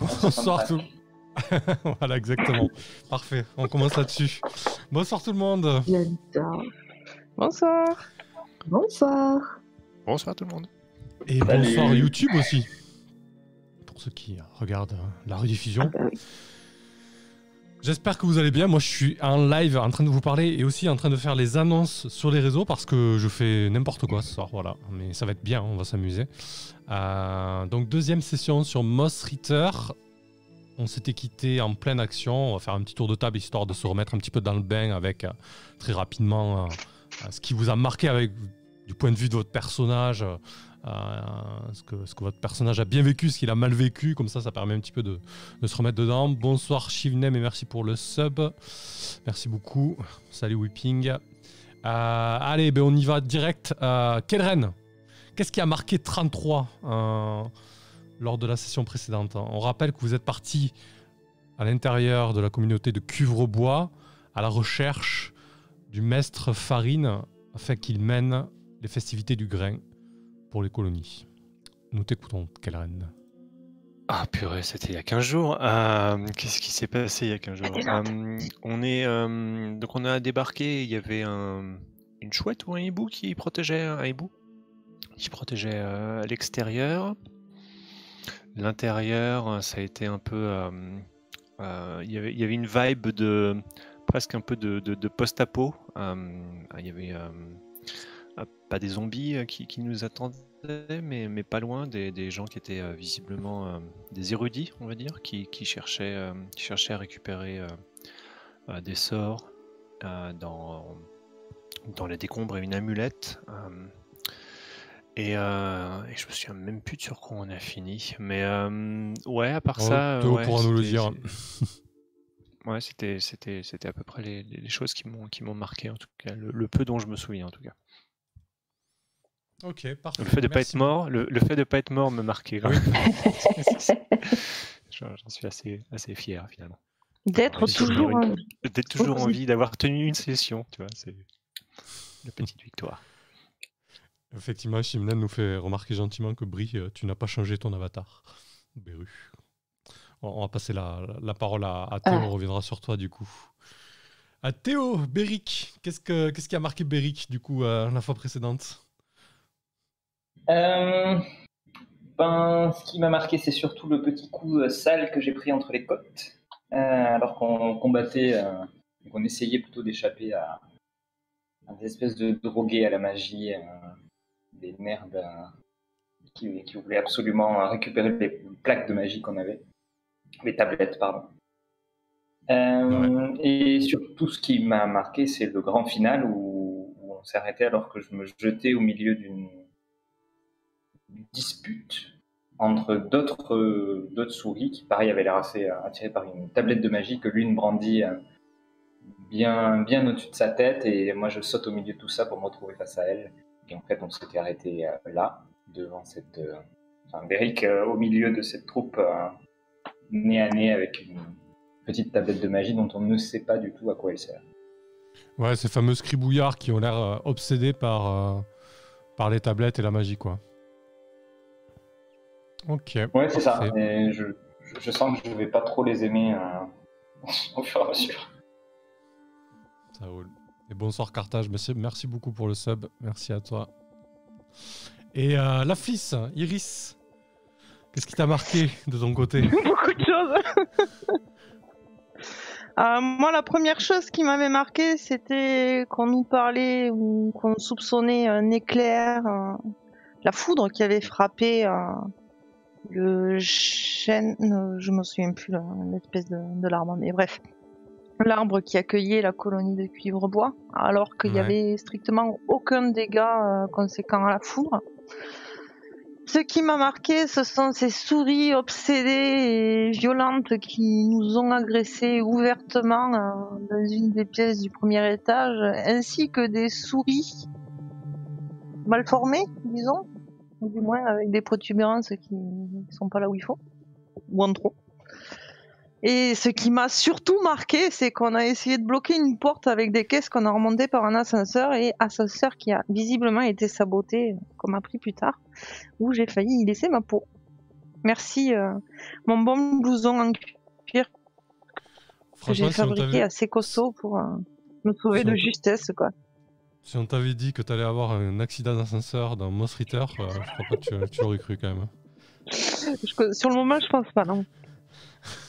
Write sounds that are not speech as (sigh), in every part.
Bonsoir tout. (laughs) voilà, exactement. Parfait. On commence là-dessus. Bonsoir tout le monde. Bonsoir. Bonsoir. Bonsoir tout le monde. Et bonsoir YouTube aussi. Pour ceux qui regardent la rediffusion. Ah bah oui. J'espère que vous allez bien. Moi, je suis en live en train de vous parler et aussi en train de faire les annonces sur les réseaux parce que je fais n'importe quoi ce soir. Voilà. Mais ça va être bien, on va s'amuser. Euh, donc, deuxième session sur Moss Ritter. On s'était quitté en pleine action. On va faire un petit tour de table histoire de se remettre un petit peu dans le bain avec euh, très rapidement euh, ce qui vous a marqué avec, du point de vue de votre personnage. Euh, ce, que, que votre personnage a bien vécu, ce qu'il a mal vécu, comme ça, ça permet un petit peu de, se remettre dedans. Bonsoir Shivnem et merci pour le sub. Merci beaucoup. Salut Whipping. Euh, allez, ben on y va direct. Euh, Kelren, qu'est-ce qui a marqué 33 euh, lors de la session précédente? On rappelle que vous êtes parti à l'intérieur de la communauté de Cuvrebois à la recherche du maître Farine afin qu'il mène les festivités du grain pour les colonies. Nous t'écoutons, Kelren. Ah purée, c'était il y a 15 jours. Euh, Qu'est-ce qui s'est passé il y a 15 jours Euh, On est euh, donc on a débarqué. Il y avait un, une chouette ou un hibou qui protégeait un hibou qui protégeait euh, l'extérieur. L'intérieur, ça a été un peu. euh, euh, il, y avait, il y avait une vibe de presque un peu de, de, de post-apo. Euh, il y avait pas des zombies euh, qui, qui nous attendaient, mais, mais pas loin, des, des gens qui étaient euh, visiblement euh, des érudits, on va dire, qui, qui cherchaient, euh, qui cherchaient à récupérer euh, euh, des sorts euh, dans, dans les décombres et une amulette. euh, et, euh, et je me souviens même plus de sur quoi on a fini. Mais euh, ouais, à part Oh, ça. Théo ouais, pourra nous le c'était- dire. (laughs) Ouais, c'était, c'était, c'était à peu près les, les- les choses qui m'ont, qui m'ont marqué, en tout cas, le, le peu dont je me souviens, en tout cas. Ok, parfait. Le fait de pas Merci être mort, le, le fait de pas être mort me marquait. Oui. (laughs) J'en suis assez, assez fier finalement. D'être toujours. envie d'avoir tenu une session, tu vois, c'est une petite victoire. Effectivement, Shimnen nous fait remarquer gentiment que Brie, euh, tu n'as pas changé ton avatar. Beru. On va passer la, la parole à, à Théo, Ah. on reviendra sur toi du coup. À Théo, Béric, qu'est-ce, que, qu'est-ce qui a marqué Béric du coup euh, la fois précédente? Euh, ben, ce qui m'a marqué, c'est surtout le petit coup euh, sale que j'ai pris entre les côtes, euh, alors qu'on combattait, euh, qu'on essayait plutôt d'échapper à, à des espèces de drogués à la magie, des nerds euh, qui, qui voulaient absolument récupérer les plaques de magie qu'on avait, les tablettes, pardon. Et surtout, ce qui m'a marqué, c'est le grand final où, où on s'est arrêté alors que je me jetais au milieu d'une dispute entre d'autres souris qui, pareil, avaient l'air assez euh, attirées par une tablette de magie que l'une brandit euh, bien, bien au-dessus de sa tête et moi je saute au milieu de tout ça pour me retrouver face à elle. Et en fait, on s'était arrêté euh, là, devant cette. enfin, au milieu de cette troupe nez à nez avec une petite tablette de magie dont on ne sait pas du tout à quoi elle sert. Ouais, ces fameux scribouillards qui ont l'air obsédés par, par les tablettes et la magie, quoi. Ok. Ouais, c'est ça. Et je, je, je sens que je vais pas trop les aimer euh, (laughs) au fur et à mesure. Ça roule. Et bonsoir Carthage, merci, merci beaucoup pour le sub, merci à toi. Et euh, la fils, Iris, qu'est-ce qui t'a marqué de ton côté? (laughs) Beaucoup de choses. (laughs) Euh, moi, la première chose qui m'avait marqué, c'était qu'on nous parlait ou qu'on soupçonnait un éclair, euh, la foudre qui avait frappé euh, le chêne, euh, je me souviens plus l'espèce de, de l'arbre, mais bref, l'arbre qui accueillait la colonie de cuivre-bois, alors qu'il y Ouais. avait strictement aucun dégât euh, conséquent à la foudre. Ce qui m'a marqué, ce sont ces souris obsédées et violentes qui nous ont agressés ouvertement euh, dans une des pièces du premier étage, ainsi que des souris mal formées, disons, ou du moins avec des protubérances qui ne sont pas là où il faut, ou en trop. Et ce qui m'a surtout marqué, c'est qu'on a essayé de bloquer une porte avec des caisses qu'on a remontées par un ascenseur et ascenseur qui a visiblement été saboté, comme appris plus tard, où j'ai failli y laisser ma peau. Merci. euh, mon bon blouson en cuir que j'ai si fabriqué t'avait- assez costaud pour euh, me sauver de Si on- justesse, quoi. Si on t'avait dit que t'allais avoir un accident d'ascenseur dans Moss Ritter, euh, je crois pas que tu, tu l'aurais cru quand même. Je- sur le moment, je pense pas, non.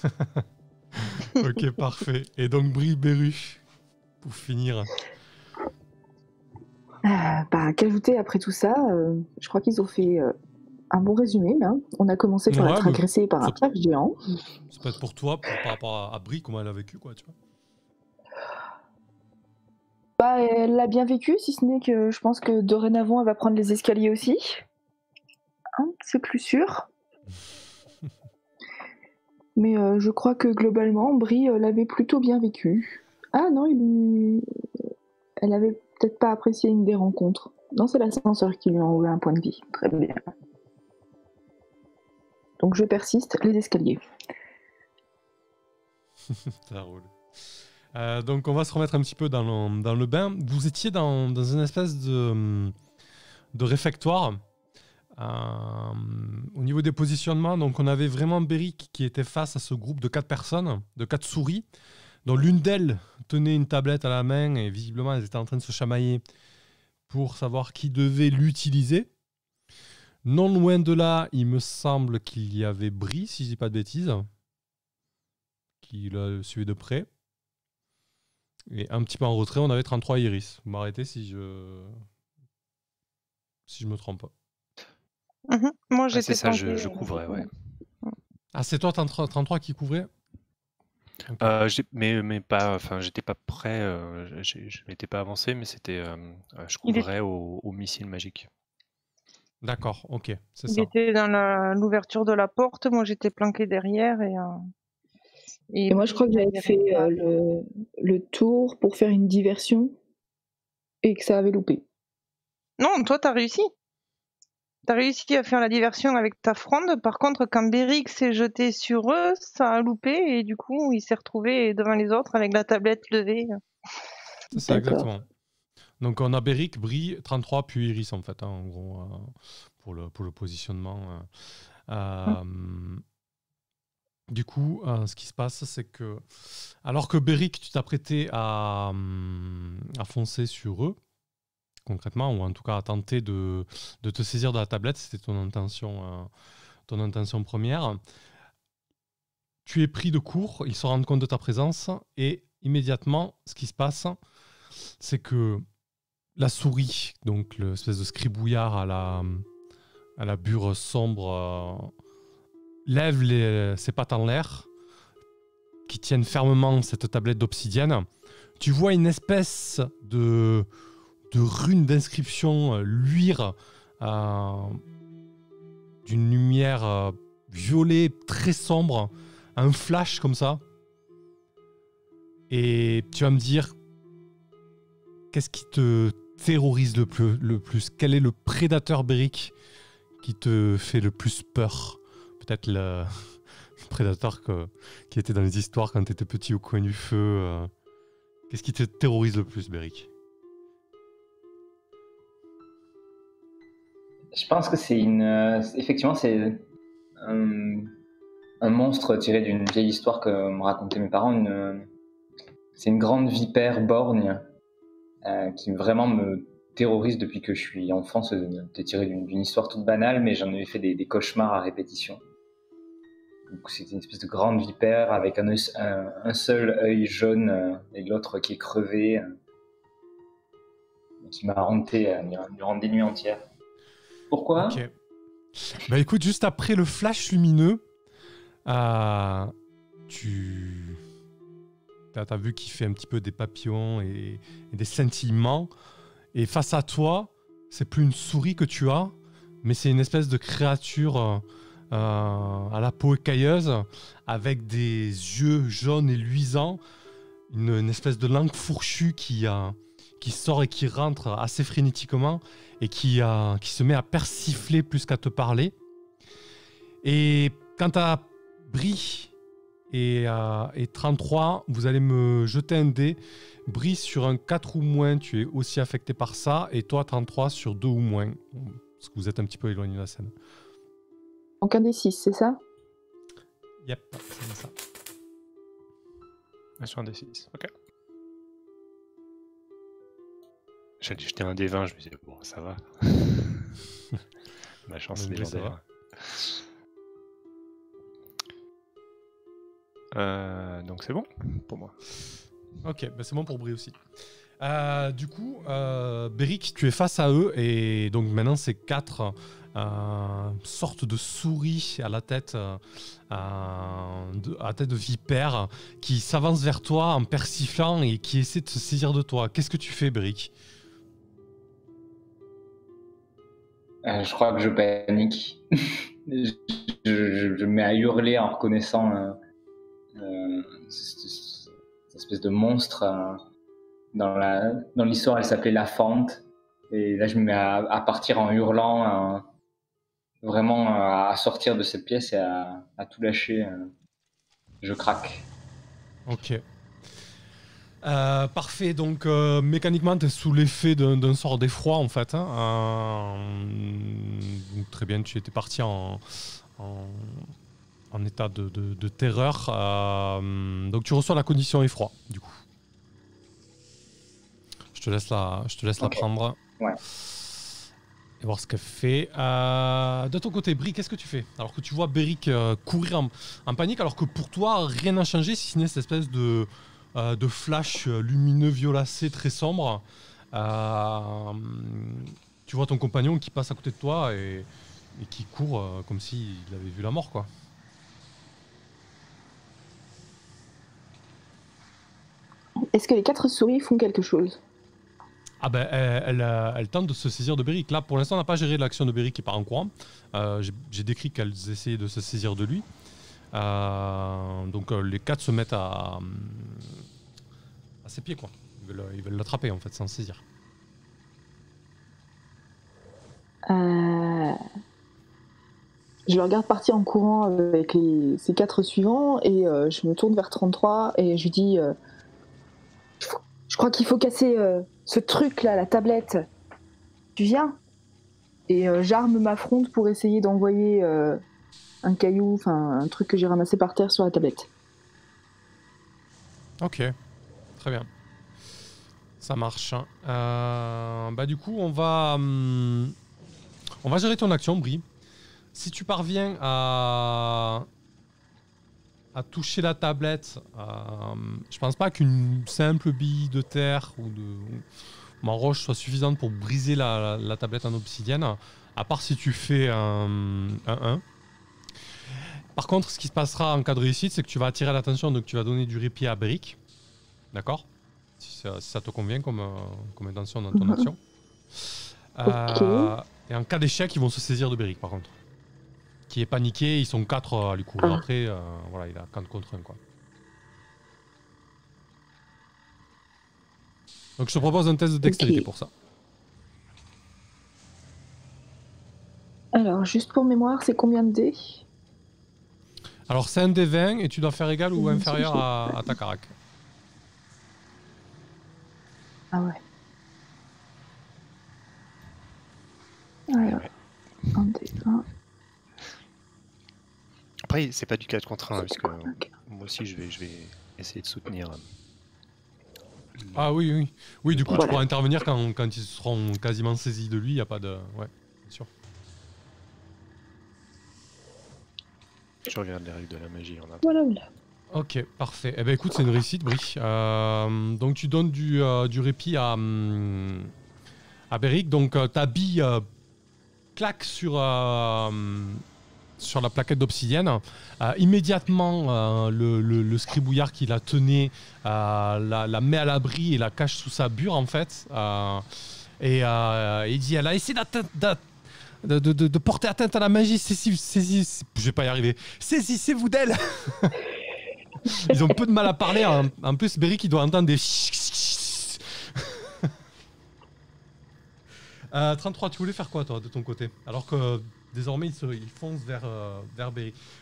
(laughs) ok, parfait. Et donc, Brie Beru, pour finir. Euh, bah, qu'ajouter après tout ça euh, Je crois qu'ils ont fait euh, un bon résumé là. On a commencé par Ouais, être agressé par un pierre géant. C'est peut-être pour toi, pour- par rapport à, à Brie, comment elle a vécu, quoi, tu vois. Bah, elle l'a bien vécu, si ce n'est que je pense que dorénavant, elle va prendre les escaliers aussi. Hein, c'est plus sûr. (laughs) Mais euh, je crois que globalement, Brie euh, l'avait plutôt bien vécu. Ah non, il... elle avait peut-être pas apprécié une des rencontres. Non, c'est l'ascenseur qui lui a enlevé un point de vie. Très bien. Donc je persiste, les escaliers. (laughs) Ça roule. Euh, donc on va se remettre un petit peu dans le, le bain. Vous étiez dans, une espèce de, réfectoire. Euh, au niveau des positionnements, donc on avait vraiment Beric qui était face à ce groupe de quatre personnes, de quatre souris, dont l'une d'elles tenait une tablette à la main et visiblement elles étaient en train de se chamailler pour savoir qui devait l'utiliser. Non loin de là, il me semble qu'il y avait Brie, si je dis pas de bêtises, qui la suivait de près. Et un petit peu en retrait, on avait 33 Iris. Vous m'arrêtez si je si je me trompe pas. Mhm. Moi, Ah, j'étais c'est ça, je, je euh, couvrais, ouais. Ah, c'est toi 33, 33 qui couvrait? Ok. Euh, mais, mais pas, enfin, j'étais pas prêt, euh, je n'étais pas avancé, mais c'était, euh, je Il est- couvrais au, au missile magique. D'accord, ok, c'est Il ça. était dans l'ouverture de la porte, moi j'étais planqué derrière et. Et moi, je crois que j'avais fait euh, le, le tour pour faire une diversion et que ça avait loupé. Non, toi t'as réussi. T'as réussi à faire la diversion avec ta fronde. Par contre, quand Beric s'est jeté sur eux, ça a loupé et du coup, il s'est retrouvé devant les autres avec la tablette levée. C'est ça, exactement. Donc on a Beric, Brie, 33, puis Iris en fait, hein, en gros, euh, pour, le, pour le positionnement. euh. Euh, Du coup, euh, ce qui se passe, c'est que alors que Beric, tu t'apprêtais à, hum, foncer sur eux, concrètement, ou en tout cas à tenter de, te saisir de la tablette, c'était ton intention, euh, ton intention première. Tu es pris de court, ils se rendent compte de ta présence, et immédiatement, ce qui se passe, c'est que la souris, donc l'espèce de scribouillard à la, à la bure sombre, euh, lève les- ses pattes en l'air, qui tiennent fermement cette tablette d'obsidienne. Tu vois une espèce de, de rune d'inscription euh, luire euh, d'une lumière euh, violet très sombre, un flash comme ça. Et tu vas me dire, qu'est-ce qui te terrorise le plus, le plus? Quel est le prédateur bérique qui te fait le plus peur? Peut-être le (laughs) prédateur qui était dans les histoires quand tu étais petit au coin du feu. euh. Qu'est-ce qui te terrorise le plus, Beric? Je pense que c'est une. euh, effectivement, c'est un, monstre tiré d'une vieille histoire que me racontaient mes parents. C'est une grande vipère borgne euh, qui vraiment me terrorise depuis que je suis enfant. C'était tiré d'une histoire toute banale, mais j'en avais fait des cauchemars à répétition. C'est une espèce de grande vipère avec un, seul œil jaune euh, et l'autre qui est crevé, euh, qui m'a hanté euh, durant- des nuits entières. Pourquoi? Bah écoute, juste après le flash lumineux, tu as, vu qu'il fait un petit peu des papillons et, des scintillements. Et face à toi, c'est plus une souris que tu as, mais c'est une espèce de créature à la peau écailleuse, avec des yeux jaunes et luisants, une, espèce de langue fourchue qui, euh, qui sort et qui rentre assez frénétiquement et qui, euh, qui se met à persifler plus qu'à te parler. Et quant à Brie et, euh, et 33, vous allez me jeter un dé. Brie sur un 4 ou moins, tu es aussi affecté par ça. Et toi, 33 sur 2 ou moins. Parce que vous êtes un petit peu éloigné de la scène. Donc un des six, c'est ça? Yep, c'est ça. Ah, Sur un des 6. Ok. J'allais jeter un des 20, je me disais, bon, ça va. (laughs) Ma chance ça légendaire. Euh, donc c'est bon pour moi. Ok, bah c'est bon pour Brie aussi. Euh, du coup, euh, Beric, tu es face à eux et donc maintenant c'est quatre euh, sortes de souris à la tête, euh, de, à tête de vipère qui s'avancent vers toi en persiflant et qui essaient de se saisir de toi. Qu'est-ce que tu fais, Beric? Je crois que je panique. (laughs) je, je- je me mets à hurler en reconnaissant cette espèce de monstre. Dans l'histoire, elle s'appelait la Fente. Et là, je me mets à, partir en hurlant, vraiment à sortir de cette pièce et à, tout lâcher. euh. je craque. Ok. Euh, parfait, donc euh, mécaniquement tu es sous l'effet d'un sort d'effroi en fait. hein. Très bien, tu étais parti en, état de, de- terreur. Donc tu reçois la condition effroi du coup. Je te laisse la, je te laisse la prendre. Ouais. Et voir ce qu'elle fait. Euh, de ton côté, Brie, qu'est-ce que tu fais? Alors que tu vois Beric euh, courir en, en panique, alors que pour toi, rien n'a changé, si ce n'est cette espèce de, euh, de flash lumineux violacé très sombre. Euh, tu vois ton compagnon qui passe à côté de toi et, et qui court euh, comme s'il avait vu la mort, quoi. Est-ce que les quatre souris font quelque chose? Ah ben, euh, elle tente de se saisir de Beric. Là, pour l'instant, on n'a pas géré l'action de Beric qui part en courant. Euh, J'ai décrit qu'elles essayaient de se saisir de lui. Euh, donc les quatre se mettent à, ses pieds, quoi. Ils veulent l'attraper, en fait, sans saisir. Je le regarde partir en courant avec les... ces quatre suivants et je me tourne vers 33 et je lui dis Je crois qu'il faut casser euh, ce truc là, la tablette. Tu viens Et euh, j'arme ma fronde pour essayer d'envoyer euh, un caillou, enfin un truc que j'ai ramassé par terre sur la tablette. Ok, très bien. Ça marche. Euh, bah du coup, on va, hum, on va gérer ton action, Brie. Si tu parviens à, à toucher la tablette, euh, je pense pas qu'une simple bille de terre ou de ou en roche soit suffisante pour briser la, la- la tablette en obsidienne, à part si tu fais un 1-1. Par contre, ce qui se passera en cas de réussite, c'est que tu vas attirer l'attention, donc tu vas donner du répit à Brick. D'accord? Si ça, si ça te convient comme, euh, comme intention dans ton Mhm. action. Euh, et en cas d'échec, ils vont se saisir de Beric par contre. Qui est paniqué, ils sont quatre à lui courir Ah. après. euh, voilà, il a 4 contre 1 quoi. Donc je te propose un test de dextérité pour ça. Alors, juste pour mémoire, c'est combien de dés? Alors c'est un des 20 et tu dois faire égal ou inférieur à, à ta carac. Ah ouais. Alors, un dé, un, Après, c'est pas du 4 contre 1, puisque ok. moi aussi je vais, je vais essayer de soutenir. euh, Ah oui, oui. Oui, du coup, tu Voilà. pourras intervenir quand, quand ils seront quasiment saisis de lui, il n'y a pas de... Ouais, bien sûr. Je regarde les règles de la magie en attendant. Voilà, voilà. Ok, parfait. Eh ben écoute, c'est une réussite, Brie. Euh, donc tu donnes du, euh, du répit à, à Beric. Donc euh, ta bille euh, claque sur, euh, sur la plaquette d'obsidienne. Euh, immédiatement, euh, le, scribouillard qui la tenait euh, la, met à l'abri et la cache sous sa bure, en fait. Et il dit, elle a essayé De, de- porter atteinte à la magie, saisis, saisis, je vais pas y arriver. Saisissez-vous d'elle (laughs) ils ont peu de mal à parler. En, en plus, Beric, il doit entendre des. Euh, 33, tu voulais faire quoi, toi, de ton côté? Alors que désormais, ils, se- ils foncent vers, euh, vers.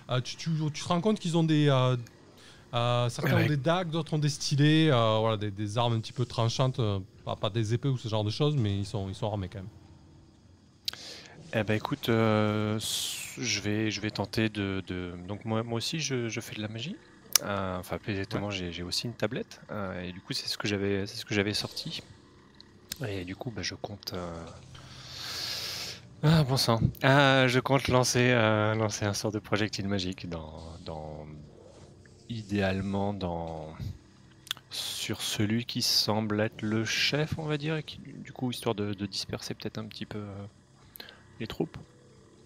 Euh, tu, tu- tu te rends compte qu'ils ont des. euh, certains Ouais. ont des dagues, d'autres ont des stylets, voilà, des, des armes un petit peu tranchantes. pas, pas des épées ou ce genre de choses, mais ils sont, ils sont armés quand même. Eh ben écoute, euh, je vais, je vais tenter de, de- Donc moi, moi aussi, je, je fais de la magie. Euh, enfin, plus exactement, j'ai j'ai aussi une tablette. euh, et du coup, c'est ce que j'avais, c'est ce que j'avais sorti. Et du coup, bah, je compte. Euh, Ah, bon sang. Ah, je compte lancer, euh, lancer un sort de projectile magique dans, dans, idéalement dans sur celui qui semble être le chef, on va dire, et qui, du coup, histoire de, de disperser peut-être un petit peu euh, les troupes.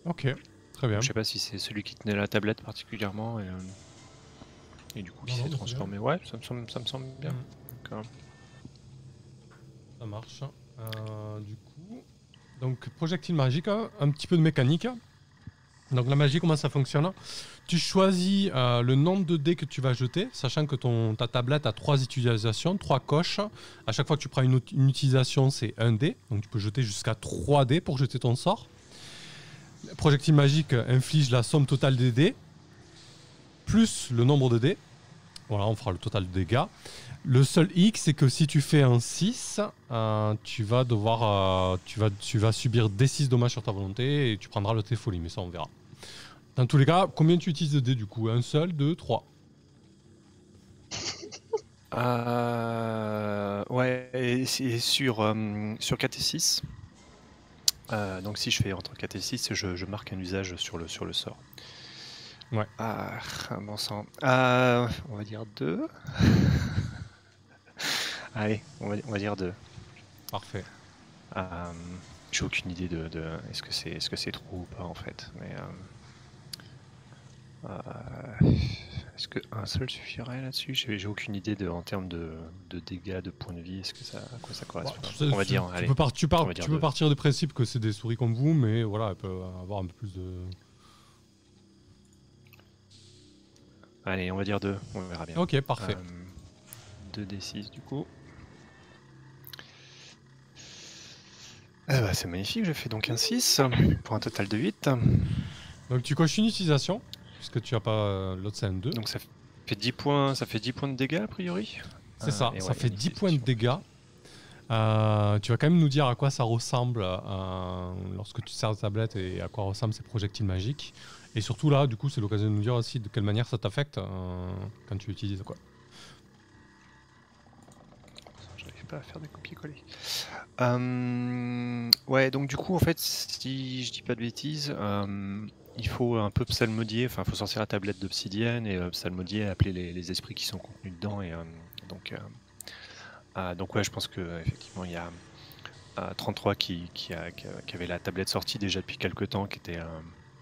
Ok, très bien. Je sais pas si c'est celui qui tenait la tablette particulièrement et, euh, et du coup qui s'est transformé. Ouais, ça me semble, ça me semble bien. Donc, euh, Ça marche. Euh, du coup, donc projectile magique, un petit peu de mécanique. Donc la magie, comment ça fonctionne? Tu choisis euh, le nombre de dés que tu vas jeter, sachant que ta tablette a trois utilisations, trois coches. À chaque fois que tu prends une, ut- une utilisation, c'est un dé. Donc tu peux jeter jusqu'à 3 dés pour jeter ton sort. Projectile magique inflige la somme totale des dés, plus le nombre de dés. Voilà, on fera le total de dégâts. Le seul X, c'est que si tu fais un 6, euh, tu vas devoir. euh, tu, vas, tu vas subir des 6 dommages sur ta volonté et tu prendras le T folie, mais ça on verra. Dans tous les cas, combien tu utilises de dés du coup? Un seul, deux, trois. (laughs) Euh, ouais, et c'est sur, euh, sur 4 et 6. Euh, donc si je fais entre 4 et 6, je, je marque un usage sur le, sur le sort. Ouais. Ah, bon sang. Euh, on va dire 2. (laughs) Allez, on va, on va dire 2. Parfait. Euh, J'ai aucune idée de, de- est-ce que c'est est-ce que c'est trop ou pas en fait. Mais euh, euh, est-ce que un seul suffirait là-dessus? J'ai aucune idée de en termes de, de dégâts, de points de vie. Est-ce que ça à quoi ça correspond? Bah, tu sais, On va dire. Tu allez. peux, par- tu dire peux deux. partir du principe que c'est des souris comme vous, mais voilà, elles peuvent avoir un peu plus de. Allez, on va dire 2. On verra bien. Ok, parfait. 2 d6 du coup. Eh bah, c'est magnifique, je fais donc un 6 pour un total de 8. Donc tu coches une utilisation, puisque tu as pas. euh, L'autre c'est un 2. Donc ça fait 10 points, ça fait 10 points de dégâts a priori? C'est Euh, ça, et ça ouais, fait une 10 points de dégâts. Euh, tu vas quand même nous dire à quoi ça ressemble euh, lorsque tu sers la tablette et à quoi ressemblent ces projectiles magiques. Et surtout là, du coup, c'est l'occasion de nous dire aussi de quelle manière ça t'affecte euh, quand tu l'utilises. Quoi. Pas à faire des copier-coller. Euh, ouais, donc du coup, en fait, si je dis pas de bêtises, euh, il faut un peu psalmodier, enfin, il faut sortir la tablette d'obsidienne et euh, psalmodier, appeler les, esprits qui sont contenus dedans. Et euh, donc, donc ouais, je pense que effectivement, il y a euh, 33 qui, qui, qui avait la tablette sortie déjà depuis quelques temps, qui était,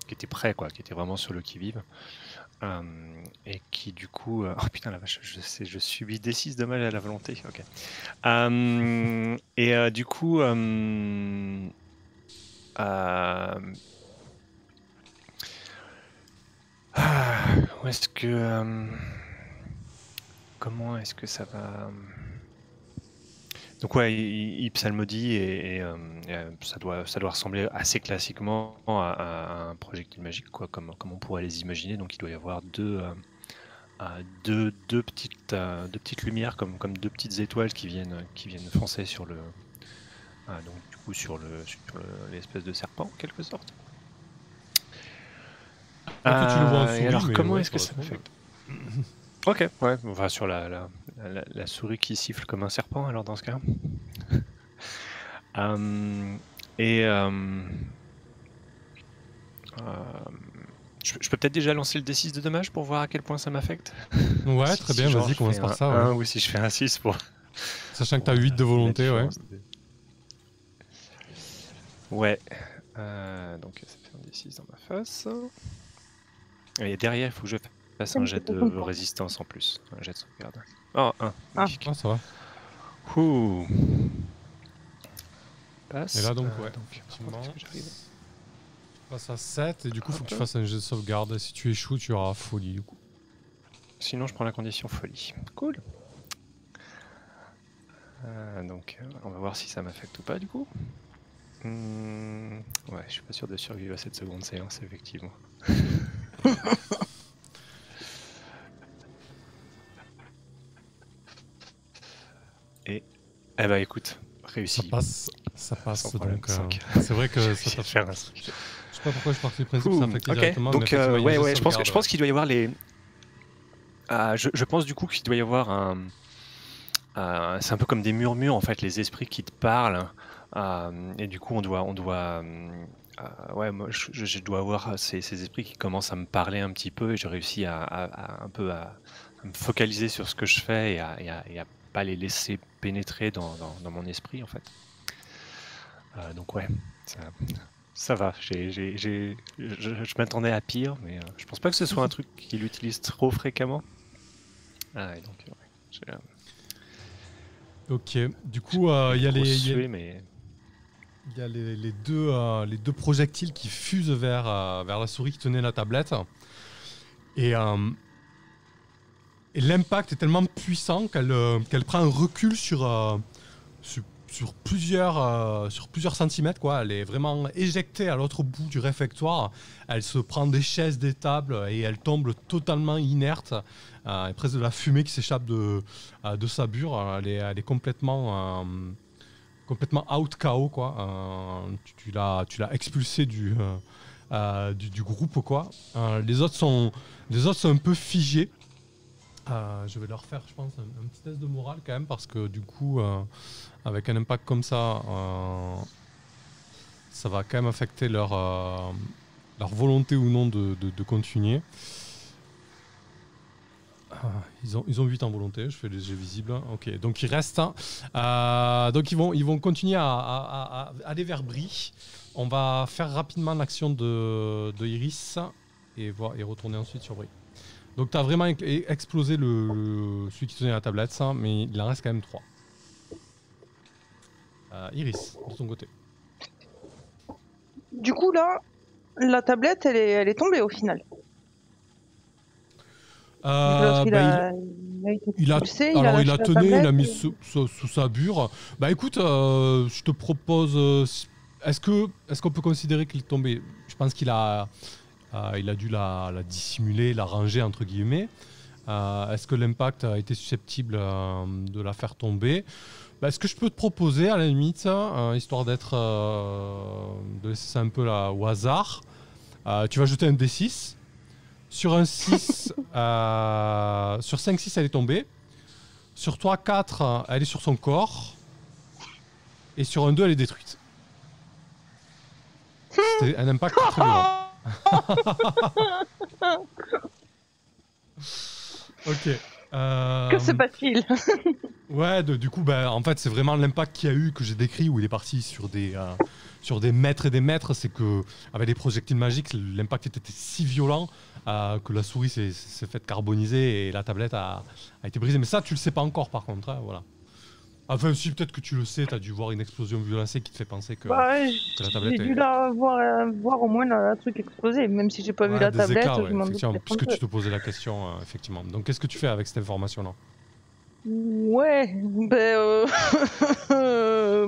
qui était prêt, quoi, qui était vraiment sur le qui-vive. Euh, et qui du coup. euh, (laughs) Oh putain la vache, je, sais, je subis des 6 dommages à la volonté. Ok. Euh, et du coup. ah, où est-ce que. comment est-ce que ça va. Donc ouais, il, il psalmodie et, et, euh, et, euh, ça, doit, ça doit ressembler assez classiquement à, à un projectile magique, quoi, comme, comme on pourrait les imaginer. Donc il doit y avoir deux, euh, deux, deux, petites, euh, deux petites lumières, comme, comme deux petites étoiles qui viennent, qui viennent foncer sur le, ah, donc du coup sur le sur le- l'espèce de serpent en quelque sorte. Après, tu le vois en et souris, alors comment ouais, est-ce que ça m'affecte (laughs) Ok, ouais, on va sur la, la, la- la souris qui siffle comme un serpent alors dans ce cas. (laughs) Euh, et euh, euh, je, je peux peut-être déjà lancer le D6 de dommage pour voir à quel point ça m'affecte. Ouais, Si- (laughs) très bien, vas-y, commence par ça. 1 ouais. ou si je fais un 6 pour. (laughs) Sachant que tu as pour, 8 de volonté, ouais. de- Ouais. Euh, donc ça fait un D6 dans ma face. Et derrière, il faut que je fasse un jet de résistance en plus. Un jet de sauvegarde. Oh, un. Magnifique. Ah, ça va. Ouh. Passe. Et là, donc, Euh, ouais, donc, Tu passes à 7 et du coup, faut que tu fasses un jet de sauvegarde. Et si tu échoues, tu auras folie du coup. Sinon, je prends la condition folie. Cool. Euh, donc, euh, on va voir si ça m'affecte ou pas du coup. Hmm, ouais, je suis pas sûr de survivre à cette seconde séance, effectivement. (laughs) Et, eh bah écoute, Ça réussi. passe, ça passe. Sans problème, Donc, euh, c'est vrai que (laughs) ça t'a fait Je sais pas pourquoi je partais du principe Ouh, ça directement. Donc, euh, ouais, ouais, je pense, que- je pense qu'il doit y avoir les. Ah, je, je pense du coup qu'il doit y avoir un. euh, c'est un peu comme des murmures en fait, les esprits qui te parlent. et du coup, on doit, on doit. ouais, moi, je, dois avoir ces, ces esprits qui commencent à me parler un petit peu et je réussis à, à- à- un peu à, à me focaliser sur ce que je fais et à, et à- et à pas les laisser pénétrer dans, dans- dans mon esprit en fait. Euh, donc ouais, ça, ça va. Je je m'attendais à pire, mais euh, je pense pas que ce soit un truc qu'il utilise trop fréquemment. Ah, et donc, ouais, j'ai, euh, Ok, du coup, il y a, les, il y a- sué, mais il y a les, les deux, euh, les deux projectiles qui fusent vers, euh, vers la souris qui tenait la tablette. Et, euh, et l'impact est tellement puissant qu'elle euh, prend un recul sur, euh, sur, plusieurs, euh, sur plusieurs centimètres. Quoi. Elle est vraiment éjectée à l'autre bout du réfectoire. Elle se prend des chaises, des tables et elle tombe totalement inerte. Et presque de la fumée qui s'échappe de, de sa bure. Elle est, elle est complètement, complètement out KO. Quoi. Tu l'as tu l'as expulsé du, du, groupe. Quoi. Les, autres sont, les autres sont un peu figés. Euh, je vais leur faire, je pense, un, petit test de morale quand même, parce que du coup, euh, avec un impact comme ça, euh, ça va quand même affecter leur, leur volonté ou non de, de- continuer. Ah, Ils ont, ils ont 8 en volonté, je fais les jets visibles. Ok, donc il reste. un. Euh, donc ils vont, ils vont continuer à, aller vers Brie. On va faire rapidement l'action de, de Iris et, voir, et retourner ensuite sur Brie. Donc tu as vraiment ex- explosé le, le- celui qui tenait la tablette, ça, mais il en reste quand même 3. Iris, de ton côté. Du coup, là, la tablette, elle est, elle est tombée au final. Euh, bah, il- a, il a été Il a, expulsé, il a alors il a tenu, il a mis et- sous, sous- sous sa bure. Bah écoute, euh, je te propose. euh, Est-ce que, est-ce qu'on peut considérer qu'il est tombé? Je pense qu'il a, euh, il a dû la, la dissimuler, la ranger entre guillemets. Euh, est-ce que l'impact a été susceptible euh, de la faire tomber? Bah, Ce que je peux te proposer à la limite, euh, histoire d'être, euh, de laisser ça un peu là, au hasard, euh, tu vas jeter un D6. Sur un 6, (laughs) euh, sur 5-6, elle est tombée. Sur 3-4, elle est sur son corps. Et sur un 2, elle est détruite. (laughs) C'était un impact très violent. (laughs) ok. euh, Que se passe-t-il (laughs) Ouais, de- du coup, bah, en fait, c'est vraiment l'impact qu'il y a eu que j'ai décrit où il est parti sur des, euh, sur des mètres et des mètres. C'est que avec des projectiles magiques, l'impact était si violent euh, que la souris s'est- s'est faite carboniser et la tablette a, a été brisée. Mais ça, tu le sais pas encore, par contre. hein, voilà. Enfin, si peut-être que tu le sais, tu as dû voir une explosion violacée qui te fait penser que. Bah, que la tablette J'ai est- dû la voir, euh, voir au moins la truc exploser, même si j'ai pas vu la des tablette. écarts, ouais, effectivement, puisque un tu te posais la question, euh, effectivement. Donc, qu'est-ce que tu fais avec cette information-là? Ouais, ben. Euh...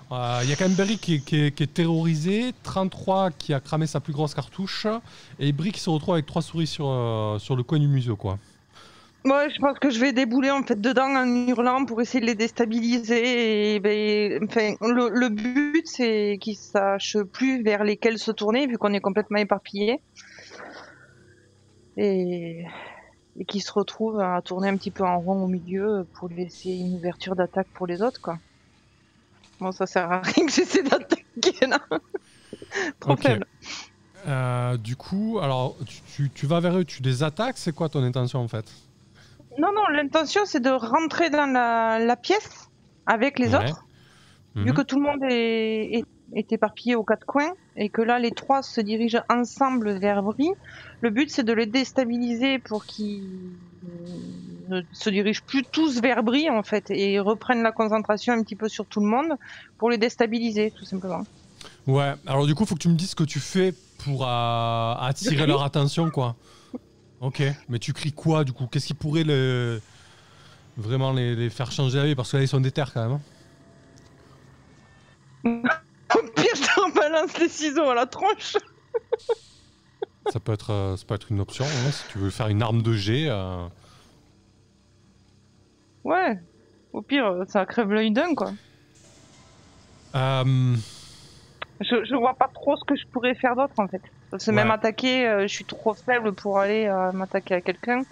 (laughs) bah, Il y a quand même Berry qui, est- qui est, qui est terrorisé, 33 qui a cramé sa plus grosse cartouche, et Brie qui se retrouve avec trois souris sur, euh, sur le coin du museau, quoi. Ouais, je pense que je vais débouler en fait dedans en hurlant pour essayer de les déstabiliser. Et, ben, enfin, le, le but c'est qu'ils sachent plus vers lesquels se tourner vu qu'on est complètement éparpillés. Et, et qu'ils se retrouvent à tourner un petit peu en rond au milieu pour laisser une ouverture d'attaque pour les autres, quoi. Bon, ça sert à rien que j'essaie d'attaquer là. (laughs) Trop Ok. faible. Euh, du coup, alors, tu, tu- tu vas vers eux, tu les attaques, c'est quoi ton intention en fait? Non, non, l'intention c'est de rentrer dans la, la pièce avec les Ouais. autres. Vu Mhm. que tout le monde est, est, est éparpillé aux quatre coins et que là les trois se dirigent ensemble vers Brie, le but c'est de les déstabiliser pour qu'ils ne se dirigent plus tous vers Brie en fait et reprennent la concentration un petit peu sur tout le monde pour les déstabiliser tout simplement. Ouais, alors du coup, faut que tu me dises ce que tu fais pour euh, attirer leur attention, quoi. Ok, mais tu cries quoi du coup? Qu'est-ce qui pourrait le... vraiment les, les faire changer d'avis Parce que là, ils sont déter quand même. hein. Au pire je leur balance les ciseaux à la tronche. Ça peut être, euh, ça peut être une option, hein, si tu veux faire une arme de jet. euh. Ouais. Au pire ça crève l'œil d'un quoi. Euh, Je, je vois pas trop ce que je pourrais faire d'autre en fait. Parce que même Ouais. attaquer, euh, je suis trop faible pour aller euh, m'attaquer à quelqu'un.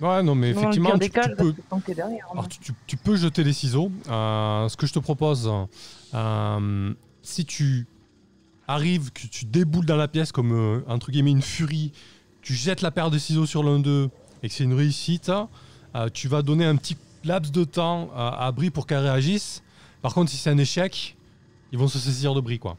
Ouais, non, mais Dans effectivement, le tu, cas, tu peux, reste planqué derrière. alors, tu, tu- tu peux jeter les ciseaux. Euh, ce que je te propose, si tu arrives, que tu déboules dans la pièce comme entre guillemets une furie, tu jettes la paire de ciseaux sur l'un d'eux et que c'est une réussite, tu vas donner un petit laps de temps à, à Brie pour qu'elle réagisse. Par contre, si c'est un échec, ils vont se saisir de Brie, quoi.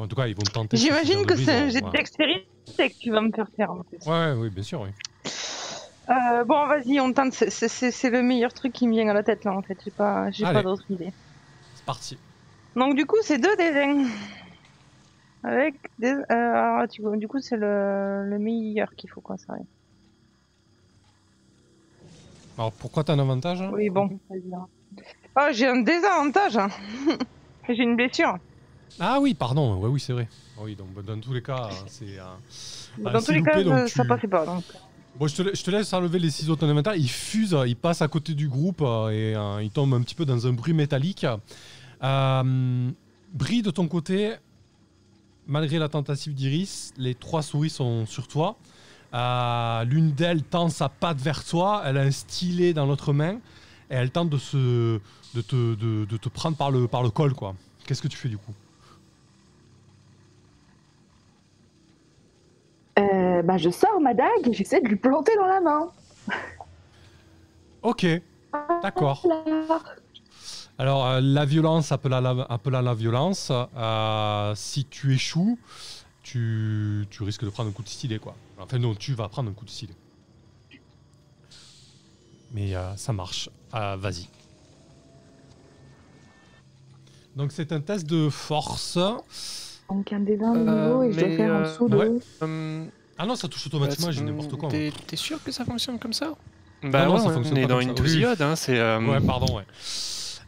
En tout cas, ils vont tenter. J'imagine que c'est un jet de voilà. dextérité que tu vas me faire faire en fait. Ouais, oui, bien sûr, oui. Euh, bon, vas-y, on tente. C'est- le meilleur truc qui me vient à la tête là en fait. J'ai pas, j'ai pas d'autre idée. C'est parti. Donc du coup, c'est deux des 20. Avec des. Euh, alors, tu vois, du coup, c'est le, le meilleur qu'il faut quoi, ça. ouais. Alors, pourquoi t'as un avantage hein? Oui, bon. vas-y. Ah, j'ai un désavantage. hein. (laughs) j'ai une blessure. Ah oui, pardon, ouais, oui, c'est vrai. Oui, donc bah, dans tous les cas, c'est. euh, Ah, Dans s'il tous les cas, donc, ça, tu- passait pas. Donc. Bon, je te, la- je te laisse enlever les ciseaux de ton inventaire. Il fuse, il passe à côté du groupe euh, et euh, il tombe un petit peu dans un bruit métallique. Euh, Brie, de ton côté, malgré la tentative d'Iris, les trois souris sont sur toi. Euh, L'une d'elles tend sa patte vers toi. Elle a un stylet dans l'autre main et elle tente de, se, de, te, de, de te prendre par le, par le col. Qu'est-ce que tu fais du coup? Euh, bah, je sors ma dague et j'essaie de lui planter dans la main. Ok, d'accord. Alors, euh, la violence appelle à la, appelle à la violence. Euh, si tu échoues, tu, tu risques de prendre un coup de stylet, quoi. Enfin, non, tu vas prendre un coup de stylet. Mais euh, ça marche. Euh, Vas-y. Donc, c'est un test de force. Donc un des 20 de Euh, et je dois faire en dessous de... ouais. Ah non, ça touche automatiquement, bah, j'ai n'importe quoi. T'es sûr que ça fonctionne comme ça? Bah non, ouais, ça ouais, fonctionne on est pas dans comme une douziode, hein, c'est... euh, Ouais, pardon, ouais.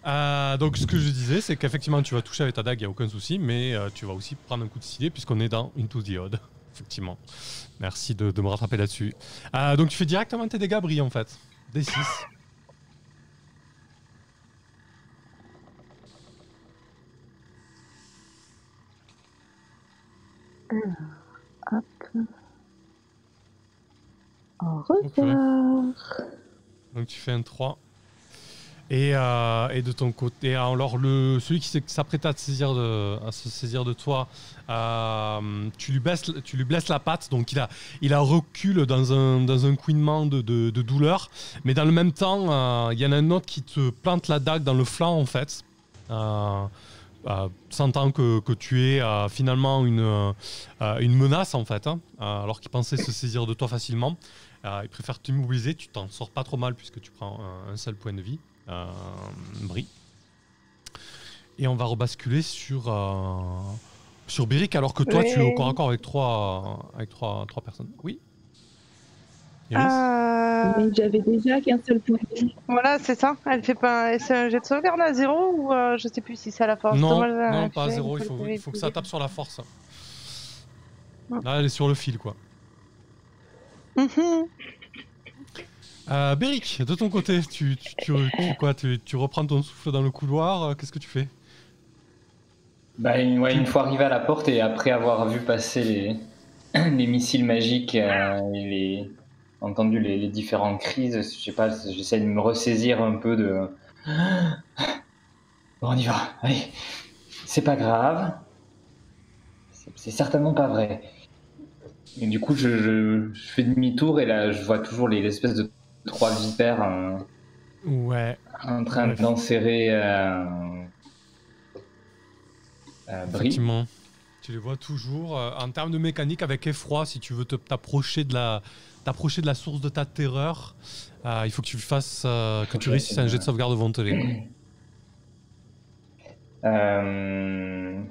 Euh, donc, ce que je disais, c'est qu'effectivement, tu vas toucher avec ta dague, il n'y a aucun souci, mais euh, tu vas aussi prendre un coup de stylet puisqu'on est dans Into the Odd. Effectivement. Merci de, de me rattraper là-dessus. Euh, donc, tu fais directement tes dégâts, Brie, en fait. D6. Au. Donc, tu fais un 3. Et, euh, et de ton côté, alors le, celui qui s'apprête à, te saisir de, à se saisir de toi, euh, tu, lui baisses, tu lui blesses la patte, donc il a, il a recul dans un, dans un couinement de, de, de douleur. Mais dans le même temps, euh, il y en a un autre qui te plante la dague dans le flanc, en fait. Euh, sentant que, que tu es euh, finalement une, euh, une menace, en fait, hein, alors qu'il pensait se saisir de toi facilement. Euh, il préfère t'immobiliser, tu t'en sors pas trop mal puisque tu prends un, un seul point de vie. Euh, Brie. Et on va rebasculer sur, euh, sur Béric alors que toi tu es au corps à corps avec trois, avec trois, trois personnes. Oui Euh, j'avais déjà qu'un seul point de vie. Voilà, c'est ça. Elle fait pas. C'est un jet de sauvegarde à zéro ou euh, je sais plus si c'est à la force. Non, Thomas, non pas à zéro, il faut, il que faut que ça tape sur la force. Ah. Là elle est sur le fil quoi. Mhm. Euh, Béric, de ton côté, tu, tu, quoi, tu, reprends ton souffle dans le couloir, euh, qu'est-ce que tu fais? Bah, une, une fois arrivé à la porte et après avoir vu passer les, (clears throat) les missiles magiques euh, et entendu les, différentes crises, je j'essaie de me ressaisir un peu de. (gasps) Bon, on y va, allez, c'est pas grave, c'est certainement pas vrai. Et du coup, je, je- je fais demi-tour et là, je vois toujours les espèces de trois vipères euh, Ouais. en train Ouais. d'enserrer euh, euh, Brie. Effectivement. Tu les vois toujours. euh, en termes de mécanique, avec effroi, si tu veux te- t'approcher de la t'approcher de la source de ta terreur, euh, il faut que tu fasses euh, que tu réussisses un jet de sauvegarde volontaire. Euh,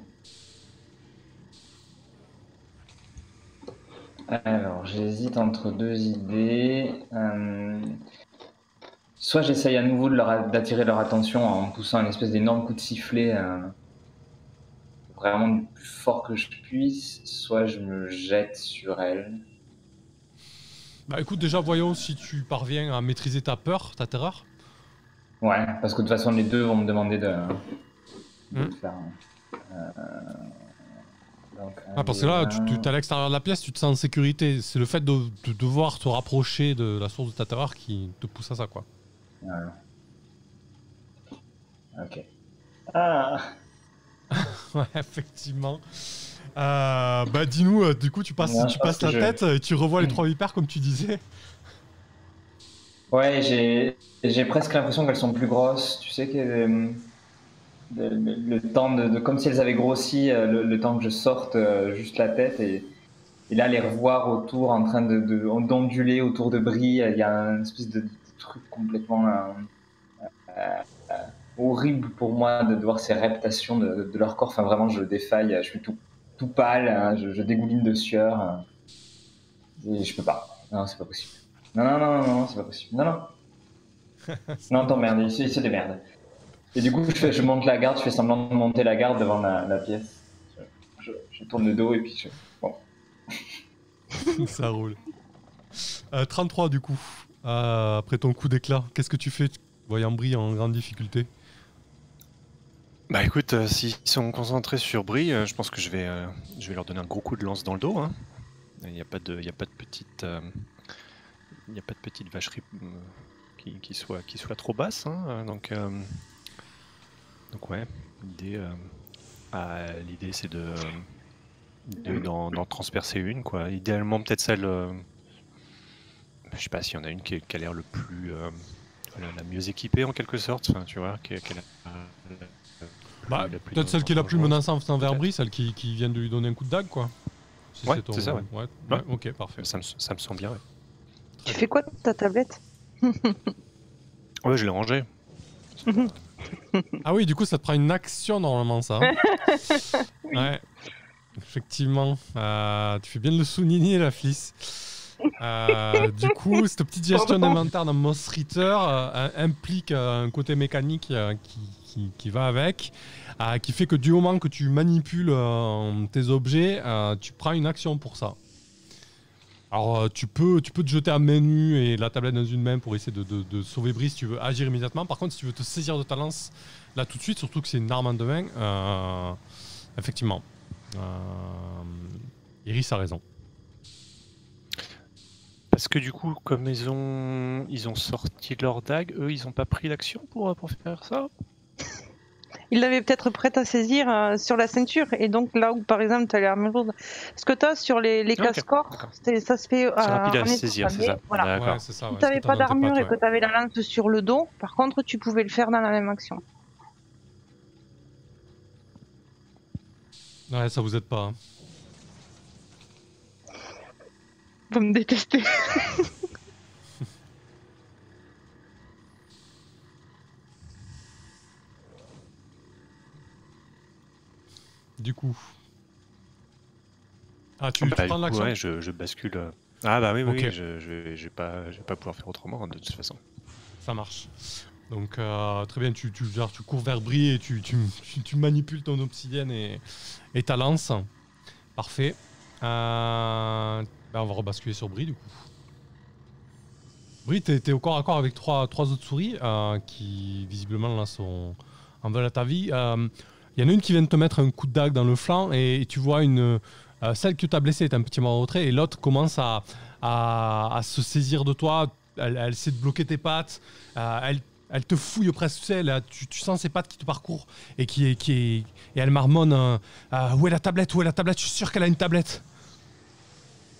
Alors, j'hésite entre deux idées. Euh, Soit j'essaye à nouveau leur d'attirer leur attention en poussant un espèce d'énorme coup de sifflet euh, vraiment le plus fort que je puisse, soit je me jette sur elle. Bah écoute, déjà voyons si tu parviens à maîtriser ta peur, ta terreur. Ouais, parce que de toute façon, les deux vont me demander de, de le faire. Euh, donc, Ah, parce que là, tu, es à l'extérieur de la pièce, tu te sens en sécurité. C'est le fait de, de devoir te rapprocher de la source de ta terreur qui te pousse à ça, quoi. Voilà. Ok. Ah, (laughs) Ouais, effectivement. Euh, bah dis-nous, euh, du coup, tu passes, Ouais, tu passes la je- tête et tu revois les trois vipères comme tu disais. Ouais, j'ai presque l'impression qu'elles sont plus grosses. Tu sais que euh, le, temps de, de- comme si elles avaient grossi euh, le, le temps que je sorte euh, juste la tête et, et là les revoir autour en train de de- d'onduler autour de Brie, il y a une espèce de, de truc complètement euh, euh, euh, horrible pour moi de, de voir ces reptations de, de leur corps. Enfin vraiment, je défaille, je suis tout tout pâle, hein, je, je dégouline de sueur. hein. Et je peux pas. Non, c'est pas possible. Non, non, non, non, non, c'est pas possible. Non, non. (laughs) Non, t'emmerdes, c'est des merdes. Et du coup, je, fais- je monte la garde, je fais semblant de monter la garde devant la, la pièce. Je, je- je tourne le dos et puis je. Bon. (laughs) ça roule. Euh, 33 du coup. Euh, après ton coup d'éclat, qu'est-ce que tu fais voyant Brie en grande difficulté? Bah écoute, euh, s'ils sont concentrés sur Brie, euh, je pense que je vais, euh, je vais leur donner un gros coup de lance dans le dos. hein. Il n'y a pas de, il y a pas de petite, euh, il n'y a pas de petite vacherie euh, qui, qui soit, qui soit trop basse. hein, euh, Donc, euh, donc ouais, l'idée, euh, ah, l'idée c'est de, de- d'en, d'en transpercer une, quoi. Idéalement peut-être celle, euh, je sais pas s'il y en a une qui, qui a l'air le plus, euh, la, la mieux équipée en quelque sorte. Enfin, tu vois, qui, qui a la- Bah, peut-être celle qui est la plus menaçante envers. Brie, celle qui, qui vient de lui donner un coup de dague, quoi. Si Ouais, c'est ça, ouais. ouais. Ouais. ouais, ok, parfait. Ça me, ça me semble bien. Ouais, Tu fais quoi de ta tablette? Ouais, je l'ai rangé. (laughs) Ah oui, du coup, ça te prend une action normalement, ça. hein. (laughs) ouais, effectivement. Euh, tu fais bien de le souligner, la flisse. Euh, du coup, cette petite gestion d'inventaire dans Monster Eater euh, implique euh, un côté mécanique qui, qui- qui va avec, qui fait que du moment que tu manipules tes objets, tu prends une action pour ça. Alors, euh, tu peux, tu peux te jeter à nue et la tablette dans une main pour essayer de, sauver Brice si tu veux agir immédiatement. Par contre, si tu veux te saisir de ta lance là tout de suite, surtout que c'est une arme en deux mains, euh, effectivement. Euh, Iris a raison. Parce que du coup, comme ils ont, ils ont sorti leur dague, eux, ils ont pas pris l'action pour, pour faire ça? Il l'avait peut-être prête à saisir euh, sur la ceinture. Et donc là où par exemple tu as l'armure lourde. Ce que tu as sur les, les Ok, casse-corps, d'accord. c'est- ça se fait. euh, C'est rapide à saisir, c'est ça Voilà. D'accord. Ouais, c'est ça. Si tu n'avais pas d'armure et que tu avais la lance sur le dos, par contre tu pouvais le faire dans la même action. ouais. Ouais, ça vous aide pas. hein. Vous me détestez. Du coup. Ah, tu, Bah, tu du prends l'action ouais, je, je bascule. euh. Ah bah oui, oui, je, je, vais- je vais pas, je vais pas pouvoir faire autrement de toute façon. Ça marche. Donc, euh, très bien, tu, tu, genre, tu cours vers Brie et tu, tu, tu- manipules ton obsidienne et, et ta lance. Parfait. Euh, ben, on va rebasculer sur Brie, du coup. Brie, t'es t'es au corps à corps avec trois, trois autres souris euh, qui, visiblement, là, sont en veulent à ta vie. Il y en a une qui vient de te mettre un coup de dague dans le flanc et, tu vois une. euh, celle que tu as blessée est un petit peu en retrait et l'autre commence à, à, se saisir de toi. Elle, essaie de bloquer tes pattes. Euh, elle, elle te fouille presque, tu tu, tu sens ses pattes qui te parcourent et qui qui et elle marmonne euh, où est la tablette? Où est la tablette? Je suis sûr qu'elle a une tablette.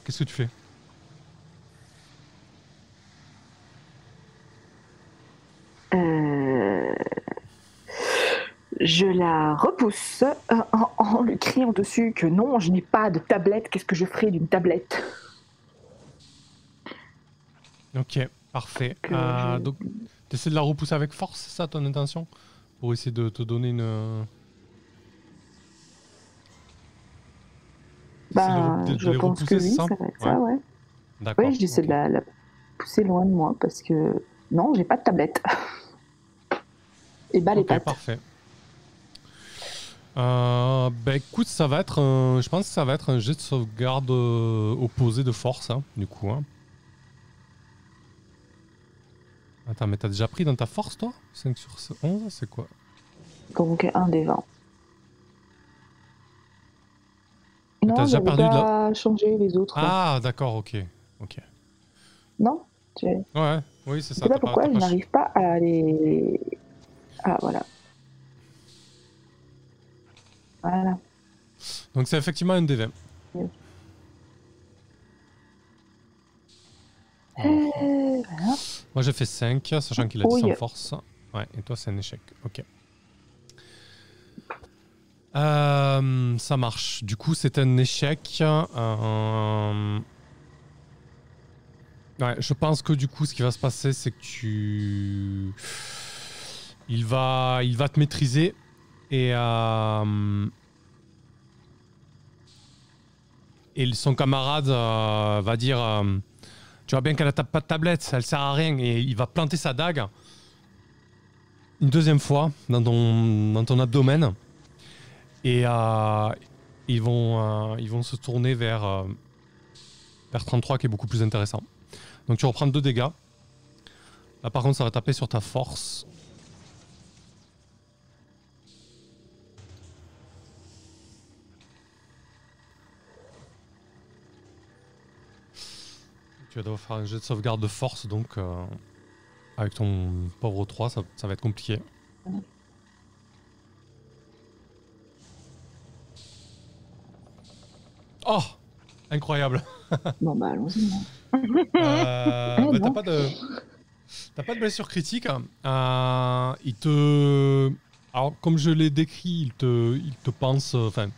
Qu'est-ce que tu fais? Je la repousse euh, en, en lui criant dessus que non, je n'ai pas de tablette. Qu'est-ce que je ferai d'une tablette? Ok, parfait. Euh, je- Donc, tu essaies de la repousser avec force, c'est ça ton intention? Pour essayer de te donner une. Bah, de- de je les pense que oui, ça? ça va être ça, ouais. D'accord. Oui, j'essaie ok. de la, la pousser loin de moi parce que non, j'ai pas de tablette. (laughs) Et bah les Ok, pattes. parfait. Euh, bah écoute, ça va être, un- je pense que ça va être un jet de sauvegarde euh, opposé de force, hein, du coup. hein. Attends, mais t'as déjà pris dans ta force, toi? 5 sur 11, c'est quoi? Donc un des 20. t'as Non, déjà perdu de pas changé les autres. Ah, d'accord, ok. Ok. Non Je sais Ouais, oui, c'est ça. pas t'as pourquoi, t'as je n'arrive pas à les... Ah, voilà. Voilà. Donc c'est effectivement un des 20. Euh, voilà. Moi j'ai fait 5, sachant qu'il a. 10 en force. Ouais, et toi c'est un échec. Ok. Euh, ça marche. Du coup, c'est un échec. Euh, Ouais, je pense que du coup, ce qui va se passer, c'est que tu. Il va, il va te maîtriser et. euh, Et son camarade euh, va dire. euh, tu vois bien qu'elle a pas de tablette, elle sert à rien. Et il va planter sa dague une deuxième fois dans ton, abdomen. Et ils, vont, se tourner vers, vers 33 qui est beaucoup plus intéressant. Donc tu reprends deux dégâts. Là par contre ça va taper sur ta force. Tu vas devoir faire un jet de sauvegarde de force donc euh, avec ton pauvre 3 ça, ça va être compliqué. Oh Incroyable Bon, bah, allons-y. Euh, bah, bon. t'as pas de t'as pas de blessure critique. Euh, il te alors comme je l'ai décrit, il te il te pense enfin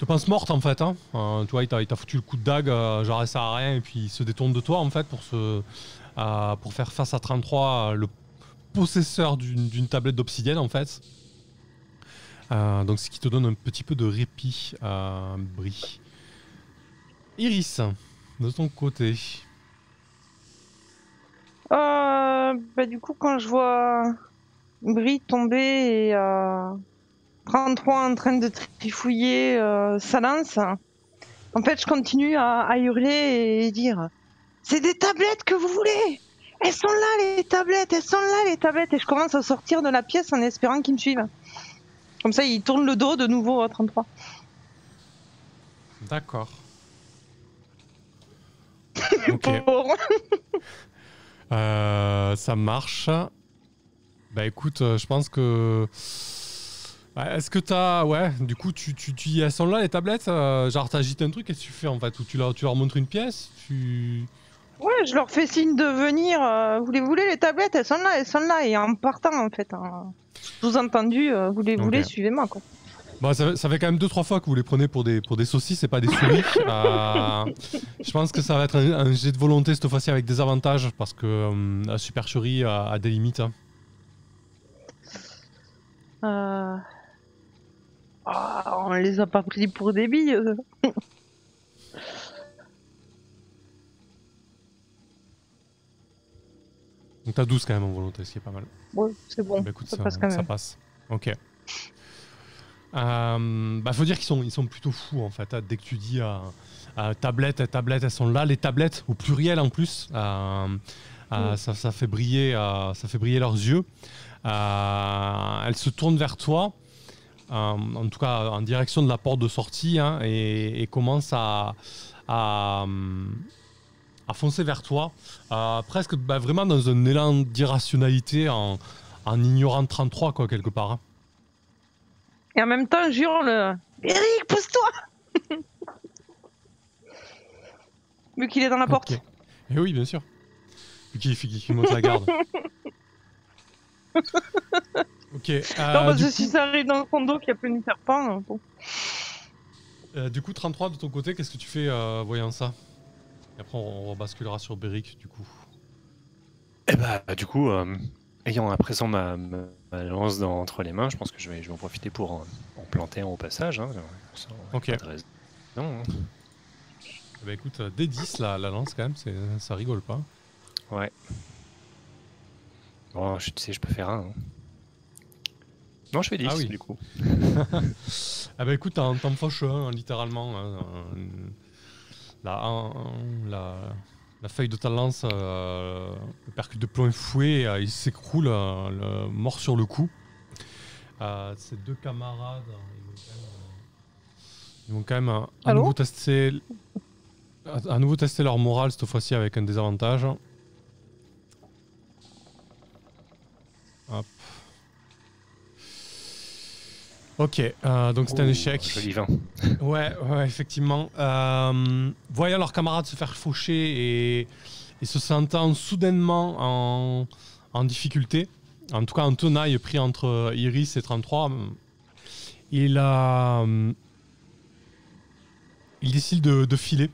te pense morte en fait. Hein. Tu vois, il t'a foutu le coup de dague, euh, genre ça à rien et puis il se détourne de toi en fait pour se euh, pour faire face à 33, euh, le possesseur d'une tablette d'obsidienne en fait. Donc ce qui te donne un petit peu de répit, Brie. Iris, de ton côté. Bah, du coup, quand je vois Brie tomber et 33 en train de trifouiller euh, sa lance, en fait, je continue à, à hurler et dire C'est des tablettes que vous voulez Elles sont là, les tablettes Elles sont là, les tablettes Et je commence à sortir de la pièce en espérant qu'ils me suivent. Comme ça, il tourne le dos de nouveau à 33. D'accord. (laughs) Ok. Euh, ça marche. Bah écoute, euh, je pense que. Ouais, Est-ce que t'as. Ouais, du coup, tu, tu, tu... elles sont là les tablettes euh, Genre, t'agites un truc, qu'est-ce que tu fais en fait Ou tu leur, tu leur montres une pièce Tu. Ouais, je leur fais signe de venir. euh, vous les voulez les tablettes Elles sont là, elles sont là. Et en partant, en fait. hein. Sous-entendu, euh, vous les voulez, suivez-moi, quoi. Bon, ça, fait- ça fait quand même 2-3 fois que vous les prenez pour des, pour des saucisses et pas des souris. Euh, (laughs) je pense que ça va être un, un jet de volonté cette fois-ci avec des avantages parce que euh, la supercherie a, a des limites. hein. Euh... ah, on les a pas pris pour des billes. (laughs) Donc t'as 12 quand même en volonté, ce qui est pas mal. Ouais, c'est bon. Bah écoute, ça ça, passe quand ça même. passe. Ok. Euh, bah faut dire qu'ils sont, ils sont plutôt fous en fait. hein. Dès que tu dis euh, euh, tablette, tablette, elles sont là, les tablettes au pluriel en plus. euh, euh, ça, ça fait briller, euh, ça fait briller leurs yeux. Elles se tournent vers toi, euh, en tout cas en direction de la porte de sortie, hein, et, et commencent à, à, à foncer vers toi, euh, presque bah, vraiment dans un élan d'irrationalité, en, en ignorant 33 quoi quelque part. hein. Et en même temps, je hurle Eric, pousse-toi (laughs) Vu qu'il est dans la porte. Et oui, bien sûr. Vu qu'il monte la garde. (laughs) ok. euh, non, parce du, que coup, si ça arrive dans son dos qu'il y a plein de serpents, euh, bon. euh, du coup, 33 de ton côté, qu'est-ce que tu fais euh, voyant ça? Et après, on, rebasculera sur Beric, du coup. Et bah, du coup, euh, ayant à présent ma, lance dans- entre les mains, je pense que je vais, je vais en profiter pour en, en planter un au passage. Hein, sans- Ok. Non, hein. Bah écoute, euh, D10, la, la lance quand même, c'est- ça rigole pas. Ouais. Bon, je, tu sais, je peux faire un. hein. Non, je fais 10 Ah oui. du coup. (laughs) Ah bah écoute, t'en t'en fauches un, hein, littéralement. hein, un- la, un- la, la feuille de ta lance, euh, le percute de plomb fouet, euh, il s'écroule, euh, mort sur le coup. Euh, ces deux camarades, ils vont quand même, ils vont quand même, à, nouveau tester, à, à nouveau tester leur morale cette fois-ci avec un désavantage. Ok, euh, donc c'est un échec. Joli vin. (laughs) Ouais, ouais, effectivement. Euh, voyant leurs camarades se faire faucher et, et se sentant soudainement en, en difficulté, en tout cas en tenaille pris entre Iris et 33, il a. Il décide de, de filer.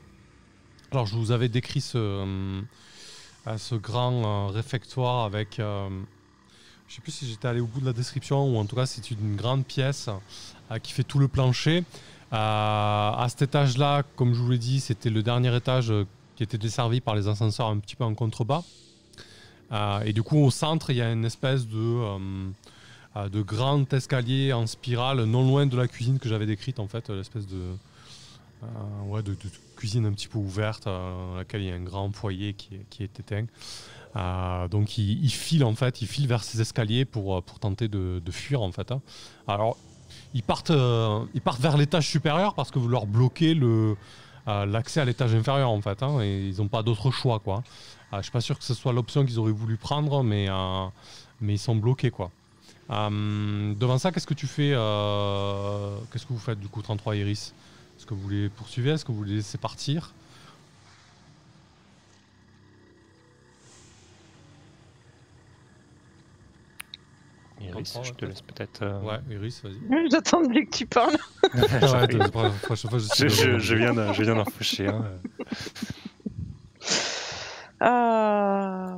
Alors, je vous avais décrit ce, euh, ce grand euh, réfectoire avec. Je sais plus si j'étais allé au bout de la description, ou en tout cas, c'est une grande pièce euh, qui fait tout le plancher. Euh, à cet étage-là, comme je vous l'ai dit, c'était le dernier étage euh, qui était desservi par les ascenseurs un petit peu en contrebas. Et du coup, au centre, il y a une espèce de, de grand escalier en spirale, non loin de la cuisine que j'avais décrite, en fait, l'espèce de, ouais, de, cuisine un petit peu ouverte, dans laquelle il y a un grand foyer qui, qui est éteint. Euh, donc, il, il file, en fait, il file vers ces escaliers pour, euh, pour tenter de, fuir, en fait. hein. Alors, ils partent, euh, ils partent vers l'étage supérieur parce que vous leur bloquez le, l'accès à l'étage inférieur en fait, hein, et ils n'ont pas d'autre choix quoi. Je suis pas sûr que ce soit l'option qu'ils auraient voulu prendre, mais, mais ils sont bloqués quoi. Devant ça, qu'est-ce que tu fais Qu'est-ce que vous faites du coup 33 Iris? Est-ce que vous les poursuivez? Est-ce que vous les laissez partir? Iris, 33, je te laisse peut-être. euh, Ouais, Iris, vas-y. J'attendais que tu parles. Je, de- je, je viens d'en je viens d'en faucher un. euh. (laughs) Euh,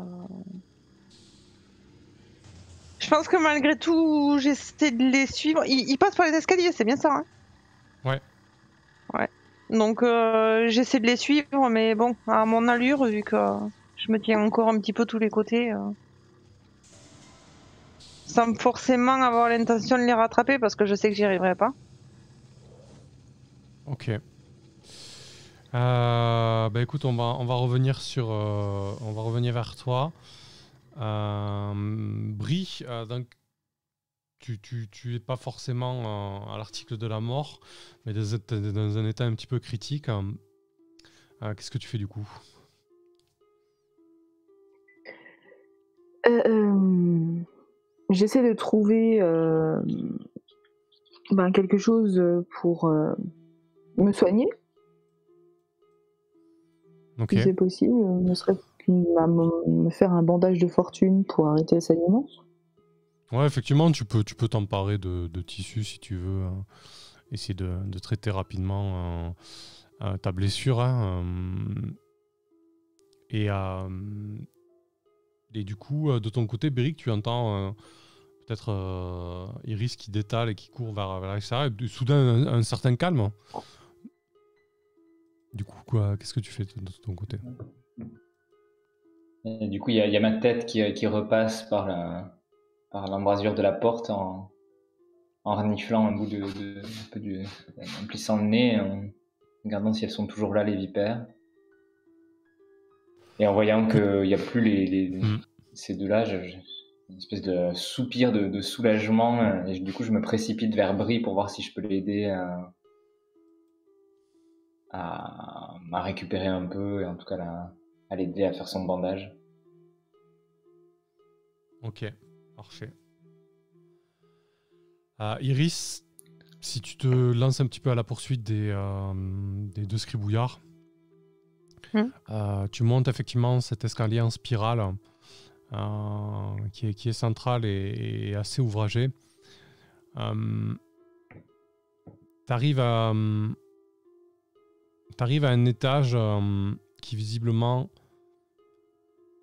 Je pense que malgré tout, j'essaie de les suivre. Ils, ils passent par les escaliers, c'est bien ça hein? Ouais. Ouais. Donc euh, j'essaie de les suivre, mais bon, à mon allure, vu que je me tiens encore un petit peu tous les côtés. euh, Sans forcément avoir l'intention de les rattraper, parce que je sais que j'y arriverai pas. Ok. Euh, bah écoute, on va, on va revenir sur, euh, on va revenir vers toi. Euh, Brie, euh, donc tu, tu, tu es pas forcément euh, à l'article de la mort, mais dans, un- dans un état un petit peu critique. Qu'est-ce que tu fais du coup? J'essaie de trouver euh, ben, quelque chose pour euh, me soigner, Ok. si c'est possible, ne serait-ce que me faire un bandage de fortune pour arrêter le saignement. Ouais, effectivement, tu peux, tu peux t'emparer de, de tissu si tu veux. hein. essayer de, de traiter rapidement euh, euh, ta blessure. hein, euh. et, euh, et du coup, euh, de ton côté, Béric, tu entends euh, peut-être euh, Iris qui détale et qui court vers, vers l'extérieur. Soudain, un, certain calme. Du coup, qu'est-ce que tu fais de, ton côté? Du coup, il y, a- ma tête qui, qui repasse par la- par l'embrasure de la porte en, en reniflant un bout de, de- un peu du, en plissant le nez, en regardant si elles sont toujours là, les vipères. Et en voyant qu'il n'y a plus les, les- Mm. ces deux-là, une espèce de soupir de, de soulagement. euh, Et du coup, je me précipite vers Brie pour voir si je peux l'aider à, à, à récupérer un peu et en tout cas la- à l'aider à faire son bandage. Ok, parfait. Euh, Iris, si tu te lances un petit peu à la poursuite des, euh, des deux scribouillards, Hmm. euh, tu montes effectivement cet escalier en spirale euh, qui, est, central et, assez ouvragé. Euh, tu arrives à, un étage qui visiblement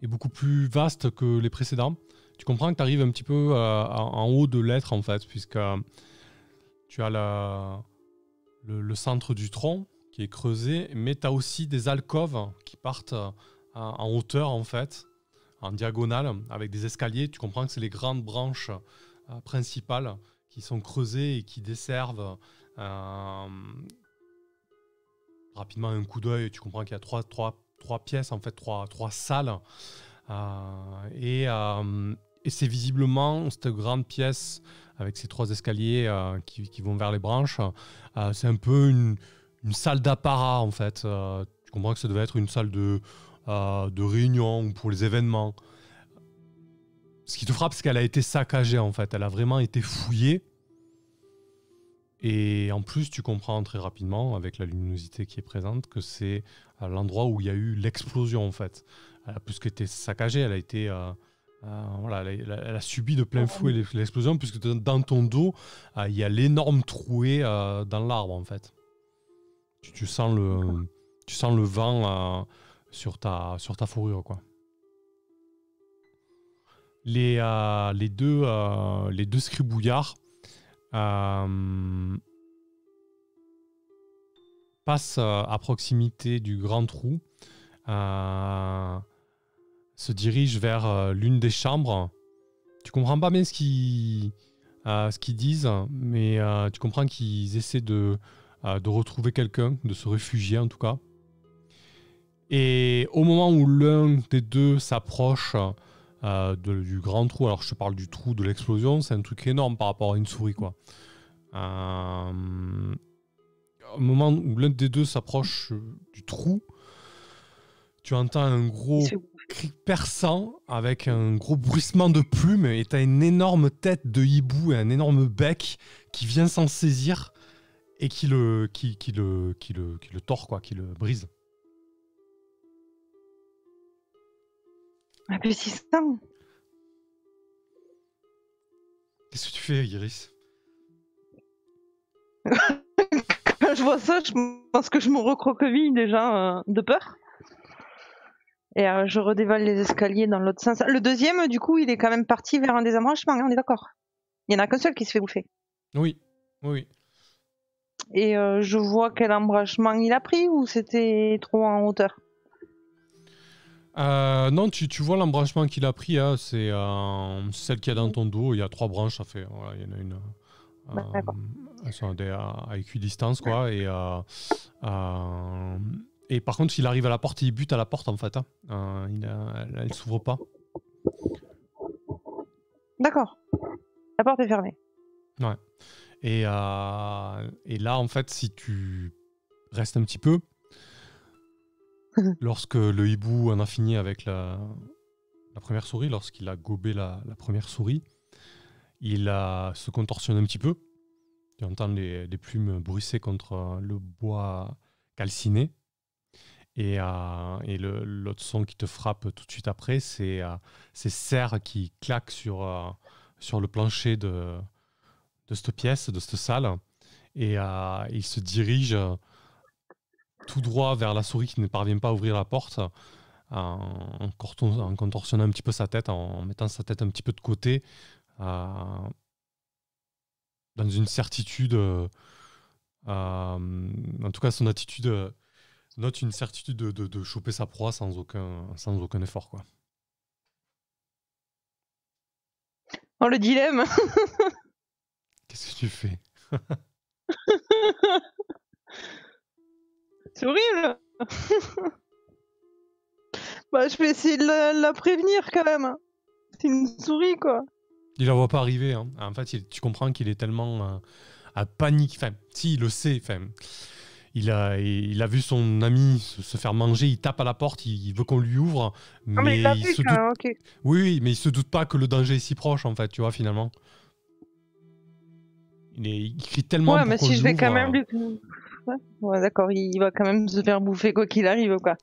est beaucoup plus vaste que les précédents tu comprends que tu arrives un petit peu en, haut de l'être en fait, puisque tu as le centre du tronc qui est creusé, mais tu as aussi des alcôves qui partent en, hauteur en fait, en diagonale, avec des escaliers. Tu comprends que c'est les grandes branches euh, principales qui sont creusées et qui desservent euh, rapidement un coup d'œil. Tu comprends qu'il y a trois, trois trois pièces, en fait, trois, trois salles. Euh, et, c'est visiblement cette grande pièce avec ces trois escaliers qui, vont vers les branches. c'est un peu une, une salle d'apparat, en fait. Euh, tu comprends que ça devait être une salle de, euh, de réunion ou pour les événements. Ce qui te frappe, c'est qu'elle a été saccagée, en fait. Elle a vraiment été fouillée. Et en plus, tu comprends très rapidement, avec la luminosité qui est présente, que c'est l'endroit où il y a eu l'explosion, en fait. Elle a plus qu'été saccagée, elle a été... euh, voilà, elle a, subi de plein fouet l'ex- l'explosion, puisque dans- ton dos, il y a l'énorme trouée dans l'arbre, en fait. Tu, tu sens le, tu sens le vent euh, sur, ta, sur ta fourrure, quoi. Les, euh, les, deux, euh, les deux scribouillards passent à proximité du grand trou, se dirigent vers l'une des chambres. Tu comprends pas bien ce qu'ils euh, disent, mais euh, tu comprends qu'ils essaient de, de retrouver quelqu'un, de se réfugier en tout cas. Et au moment où l'un des deux s'approche euh, de- du grand trou, alors je te parle du trou de l'explosion, c'est un truc énorme par rapport à une souris quoi. Euh, au moment où l'un des deux s'approche euh, du trou, tu entends un gros cri perçant avec un gros bruissement de plumes et t'as une énorme tête de hibou et un énorme bec qui vient s'en saisir et qui le, qui, qui le, qui le, qui le tord, quoi, qui le brise. Ah, c'est ça. Qu'est-ce que tu fais, Iris? (laughs) Quand je vois ça, je pense que je me recroqueville déjà euh, de peur. Et euh, je redévale les escaliers dans l'autre sens. Le deuxième, du coup, il est quand même parti vers un des embranchements, hein, on est d'accord? Il y en a qu'un seul qui se fait bouffer. Oui, oui. Et euh, je vois quel embranchement il a pris ou c'était trop en hauteur? Euh, non, tu, tu vois l'embranchement qu'il a pris, hein, c'est euh, celle qu'il y a dans ton dos. Il y a trois branches, ça fait. Voilà, il y en a une. D'accord. elles sont à, à- équidistance, quoi. Et, et par contre, s'il arrive à la porte, il bute à la porte, en fait. hein. Il a- elle, elle s'ouvre pas. D'accord. La porte est fermée. Et, euh, et là, en fait, si tu restes un petit peu, (laughs) lorsque le hibou en a fini avec la, la première souris, lorsqu'il a gobé la, la première souris, il a, se contorsionne un petit peu. Tu entends les, les plumes bruisser contre euh, le bois calciné. Et, euh, et le- l'autre son qui te frappe tout de suite après, c'est euh, ces serres qui claquent sur, sur le plancher de, de cette pièce, de cette salle. Et euh, il se dirige euh, tout droit vers la souris qui ne parvient pas à ouvrir la porte, euh, en, contorsionnant un petit peu sa tête, en mettant sa tête un petit peu de côté, dans une certitude. en tout cas, son attitude note une certitude de, de- de choper sa proie sans aucun, sans aucun effort. Quoi. Oh, le dilemme (laughs) Qu'est-ce que tu fais? (laughs) C'est horrible (laughs) Bah, je vais essayer de la, la prévenir quand même. C'est une souris, quoi. Il la voit pas arriver. hein. En fait, il- tu comprends qu'il est tellement euh, à panique. Enfin, si, il le sait. Enfin, il a, il a vu son ami se, se faire manger. Il tape à la porte. Il, il veut qu'on lui ouvre. Mais, Ah, mais il il vu se doute. Oui, oui, mais il se doute pas que le danger est si proche, en fait. Tu vois, finalement. Il, est, il crie tellement. Ouais, mais si je vais quand même euh, lui. Ouais, ouais, d'accord, il va quand même se faire bouffer quoi qu'il arrive, quoi.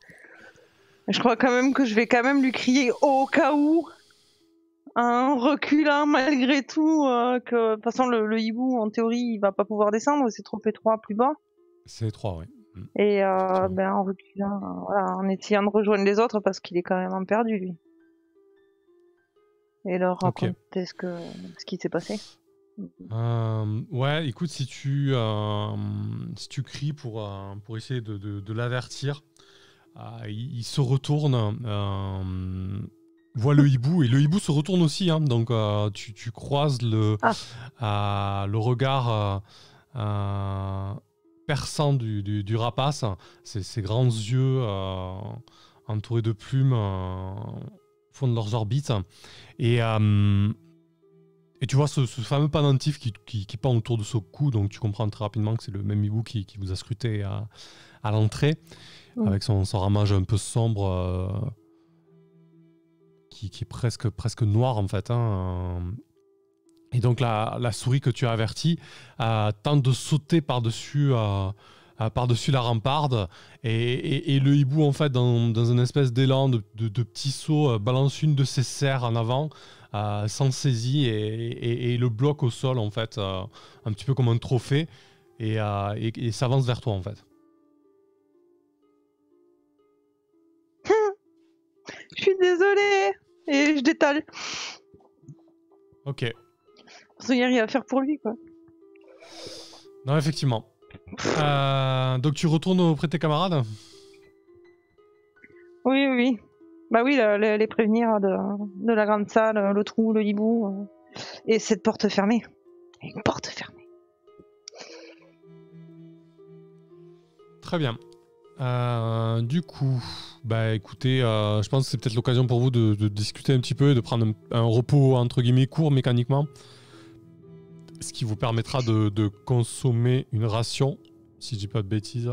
Je crois quand même que je vais quand même lui crier au cas où, en reculant malgré tout, euh, que de toute façon le, le hibou en théorie il va pas pouvoir descendre, c'est trop étroit plus bas. C'est trois, oui. Et euh, ben, en reculant, euh, voilà, en essayant de rejoindre les autres parce qu'il est quand même perdu lui. Et leur raconter ce, que, ce qui s'est passé? Euh, ouais, écoute, si tu, euh, si tu cries pour, euh, pour essayer de, de- de l'avertir, il, il se retourne, voit le hibou, et le hibou se retourne aussi, hein, donc tu, tu croises le, euh, le regard perçants du, du- du rapace, ces grands yeux entourés de plumes fond de leurs orbites. Et, et tu vois ce, ce fameux pendentif qui, qui, qui pend autour de son cou, donc tu comprends très rapidement que c'est le même hibou qui, qui vous a scruté à, à l'entrée, avec son, son ramage un peu sombre, euh, qui, qui est presque, presque noir en fait. hein, euh. Et donc la, la souris que tu as avertie euh, tente de sauter par-dessus euh, euh, par-dessus la ramparde et, et- et le hibou en fait dans, dans une espèce d'élan de, de, de petit saut euh, balance une de ses serres en avant euh, sans saisie et, et- et le bloque au sol en fait euh, un petit peu comme un trophée et, euh, et- s'avance vers toi en fait. (laughs) Je suis désolée Et je détale. Ok. Parce qu'il n'y a rien à faire pour lui, quoi. Non effectivement. Euh, donc tu retournes auprès de tes camarades? Oui, oui. Bah oui, le- le- les prévenir de, de la grande salle, le trou, le hibou, euh, et cette porte fermée. Une porte fermée. Très bien. Euh, du coup, bah écoutez, euh, je pense que c'est peut-être l'occasion pour vous de, de discuter un petit peu et de prendre un, un repos entre guillemets court mécaniquement. Ce qui vous permettra de, de consommer une ration, si je dis pas de bêtises,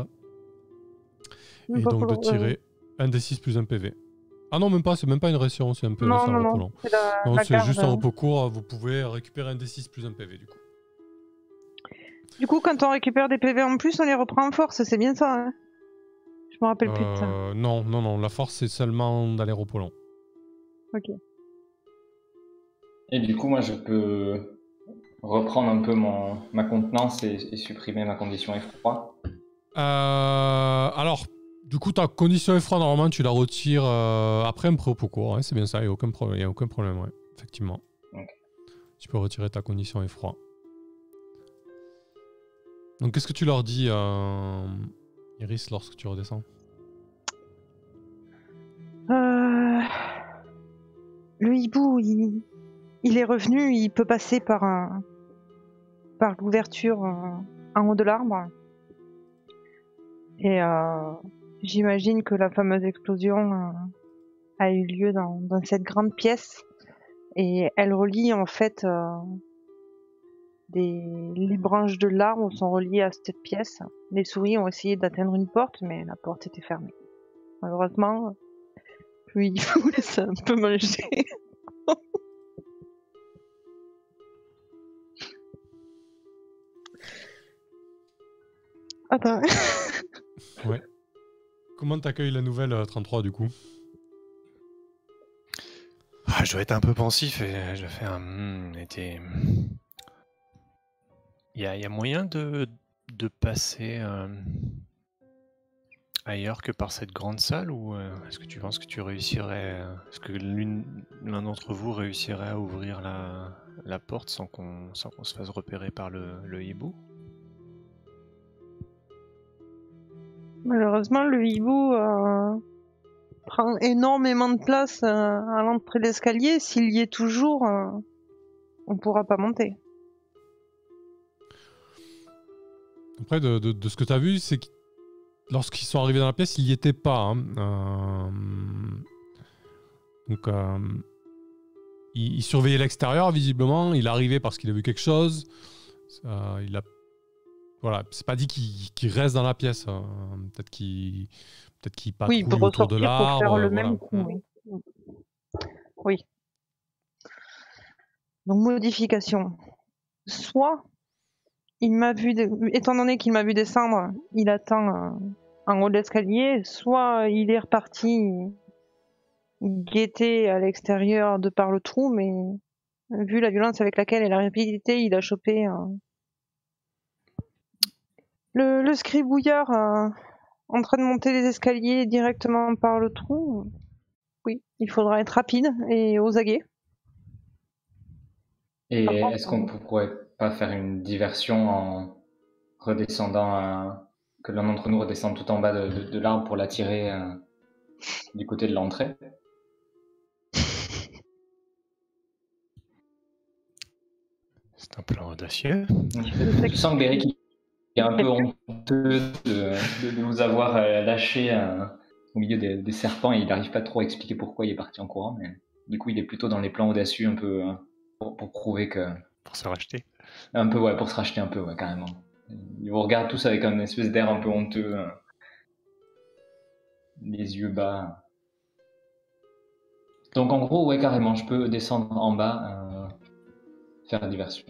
et donc de tirer un D6 plus un PV. Ah non, même pas, c'est même pas une ration, c'est un PV, Non, non, repos non. long. C'est la, Non, la c'est garde. juste un repos court, vous pouvez récupérer un D6 plus un PV du coup. Du coup, quand on récupère des PV en plus, on les reprend en force, c'est bien ça, hein? Je me rappelle plus de ça. Euh, non, non, non, la force c'est seulement dans les repos longs. Et du coup, moi, je peux reprendre un peu mon, ma contenance et, et supprimer ma condition effroi. Euh, alors, du coup, ta condition effroi, normalement, tu la retires euh, après un repos court. hein, c'est bien ça, il n'y a, aucun pro- y a aucun problème, ouais, effectivement. Tu peux retirer ta condition effroi. Donc, qu'est-ce que tu leur dis, euh, Iris, lorsque tu redescends? Euh, Le hibou, il... il est revenu, il peut passer par, un... par l'ouverture euh, en haut de l'arbre. Et euh, j'imagine que la fameuse explosion euh, a eu lieu dans, dans cette grande pièce. Et elle relie en fait euh, des... les branches de l'arbre sont reliées à cette pièce. Les souris ont essayé d'atteindre une porte, mais la porte était fermée. Malheureusement, puis il vous (laughs) laisse un peu manger. (laughs) Attends. Comment t'accueilles la nouvelle euh, 33 du coup Ah, je dois être un peu pensif et je fais un. hmm, Il y a, il y a moyen de, passer euh, ailleurs que par cette grande salle ou euh, est-ce que tu penses que tu réussirais. euh, Est-ce que l'un d'entre vous réussirait à ouvrir la, porte sans qu'on se fasse repérer par le hibou? Malheureusement, le hibou euh, prend énormément de place euh, à l'entrée de l'escalier. S'il y est toujours, euh, on pourra pas monter. Après, de, ce que tu as vu, c'est que lorsqu'ils sont arrivés dans la pièce, il n'y était pas. hein. Donc, il, il surveillait l'extérieur, visiblement. Il arrivait parce qu'il a vu quelque chose. Il a... Voilà, c'est pas dit qu'il reste dans la pièce. euh, Peut-être qu'il peut oui, patrouille autour de pour l'arbre. faire le voilà. même coup. Oui. oui. Donc modification. Soit il m'a vu, étant donné qu'il m'a vu descendre, il attend euh, en haut de l'escalier. Soit il est reparti guetter à l'extérieur de par le trou, mais vu la violence avec laquelle et la rapidité, il a chopé le, le scribouillard euh, en train de monter les escaliers directement par le trou. Oui, il faudra être rapide et aux aguets. Et est-ce qu'on pourrait pas faire une diversion en redescendant, à- que l'un d'entre nous redescende tout en bas de, de- de l'arbre pour l'attirer euh, du côté de l'entrée? (laughs) C'est un plan audacieux. Je sens que est un peu honteux de, de nous avoir euh, lâché euh, au milieu des, des serpents et il n'arrive pas trop à expliquer pourquoi il est parti en courant. Mais du coup, il est plutôt dans les plans audacieux un peu euh, pour, pour prouver que. Pour se racheter. Un peu, ouais, pour se racheter un peu, ouais, carrément. Ils vous regardent tous avec un espèce d'air un peu honteux. euh, les yeux bas. Donc en gros, ouais, carrément, je peux descendre en bas, faire la diversion.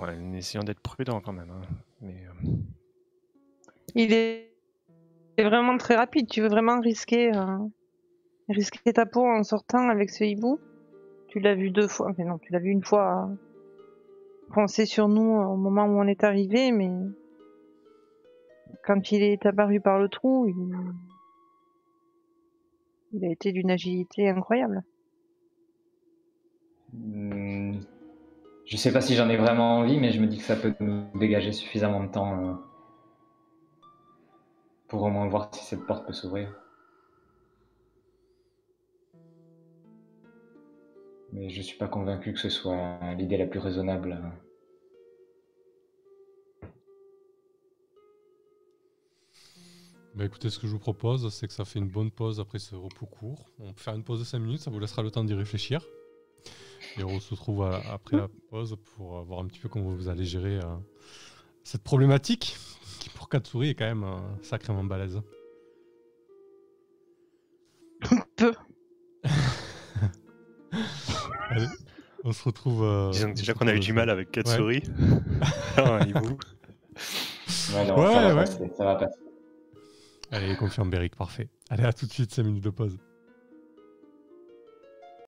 Ouais, en essayant d'être prudent quand même. hein. Mais euh, Il est vraiment très rapide. Tu veux vraiment risquer, euh, risquer ta peau en sortant avec ce hibou? Tu l'as vu deux fois. Mais non, tu l'as vu une fois euh, foncer sur nous au moment où on est arrivé, mais quand il est apparu par le trou, il, il a été d'une agilité incroyable. Hmm, Je sais pas si j'en ai vraiment envie, mais je me dis que ça peut nous dégager suffisamment de temps euh, pour au moins voir si cette porte peut s'ouvrir. Mais je suis pas convaincu que ce soit l'idée la plus raisonnable. Bah écoutez, ce que je vous propose, c'est que ça fait une bonne pause après ce repos court. On peut faire une pause de 5 minutes, ça vous laissera le temps d'y réfléchir. Et on se retrouve à- après la pause pour euh, voir un petit peu comment vous allez gérer euh, cette problématique qui pour Katsuri est quand même euh, sacrément balèze. Peu. (laughs) Allez, on se retrouve. euh, disons déjà qu'on a eu du mal avec Katsuri. Hibou. (laughs) Ouais, non, Ouais, ça va ouais. passer, ça va passer. Allez, confirme Beric, parfait. Allez, à tout de suite, 5 minutes de pause.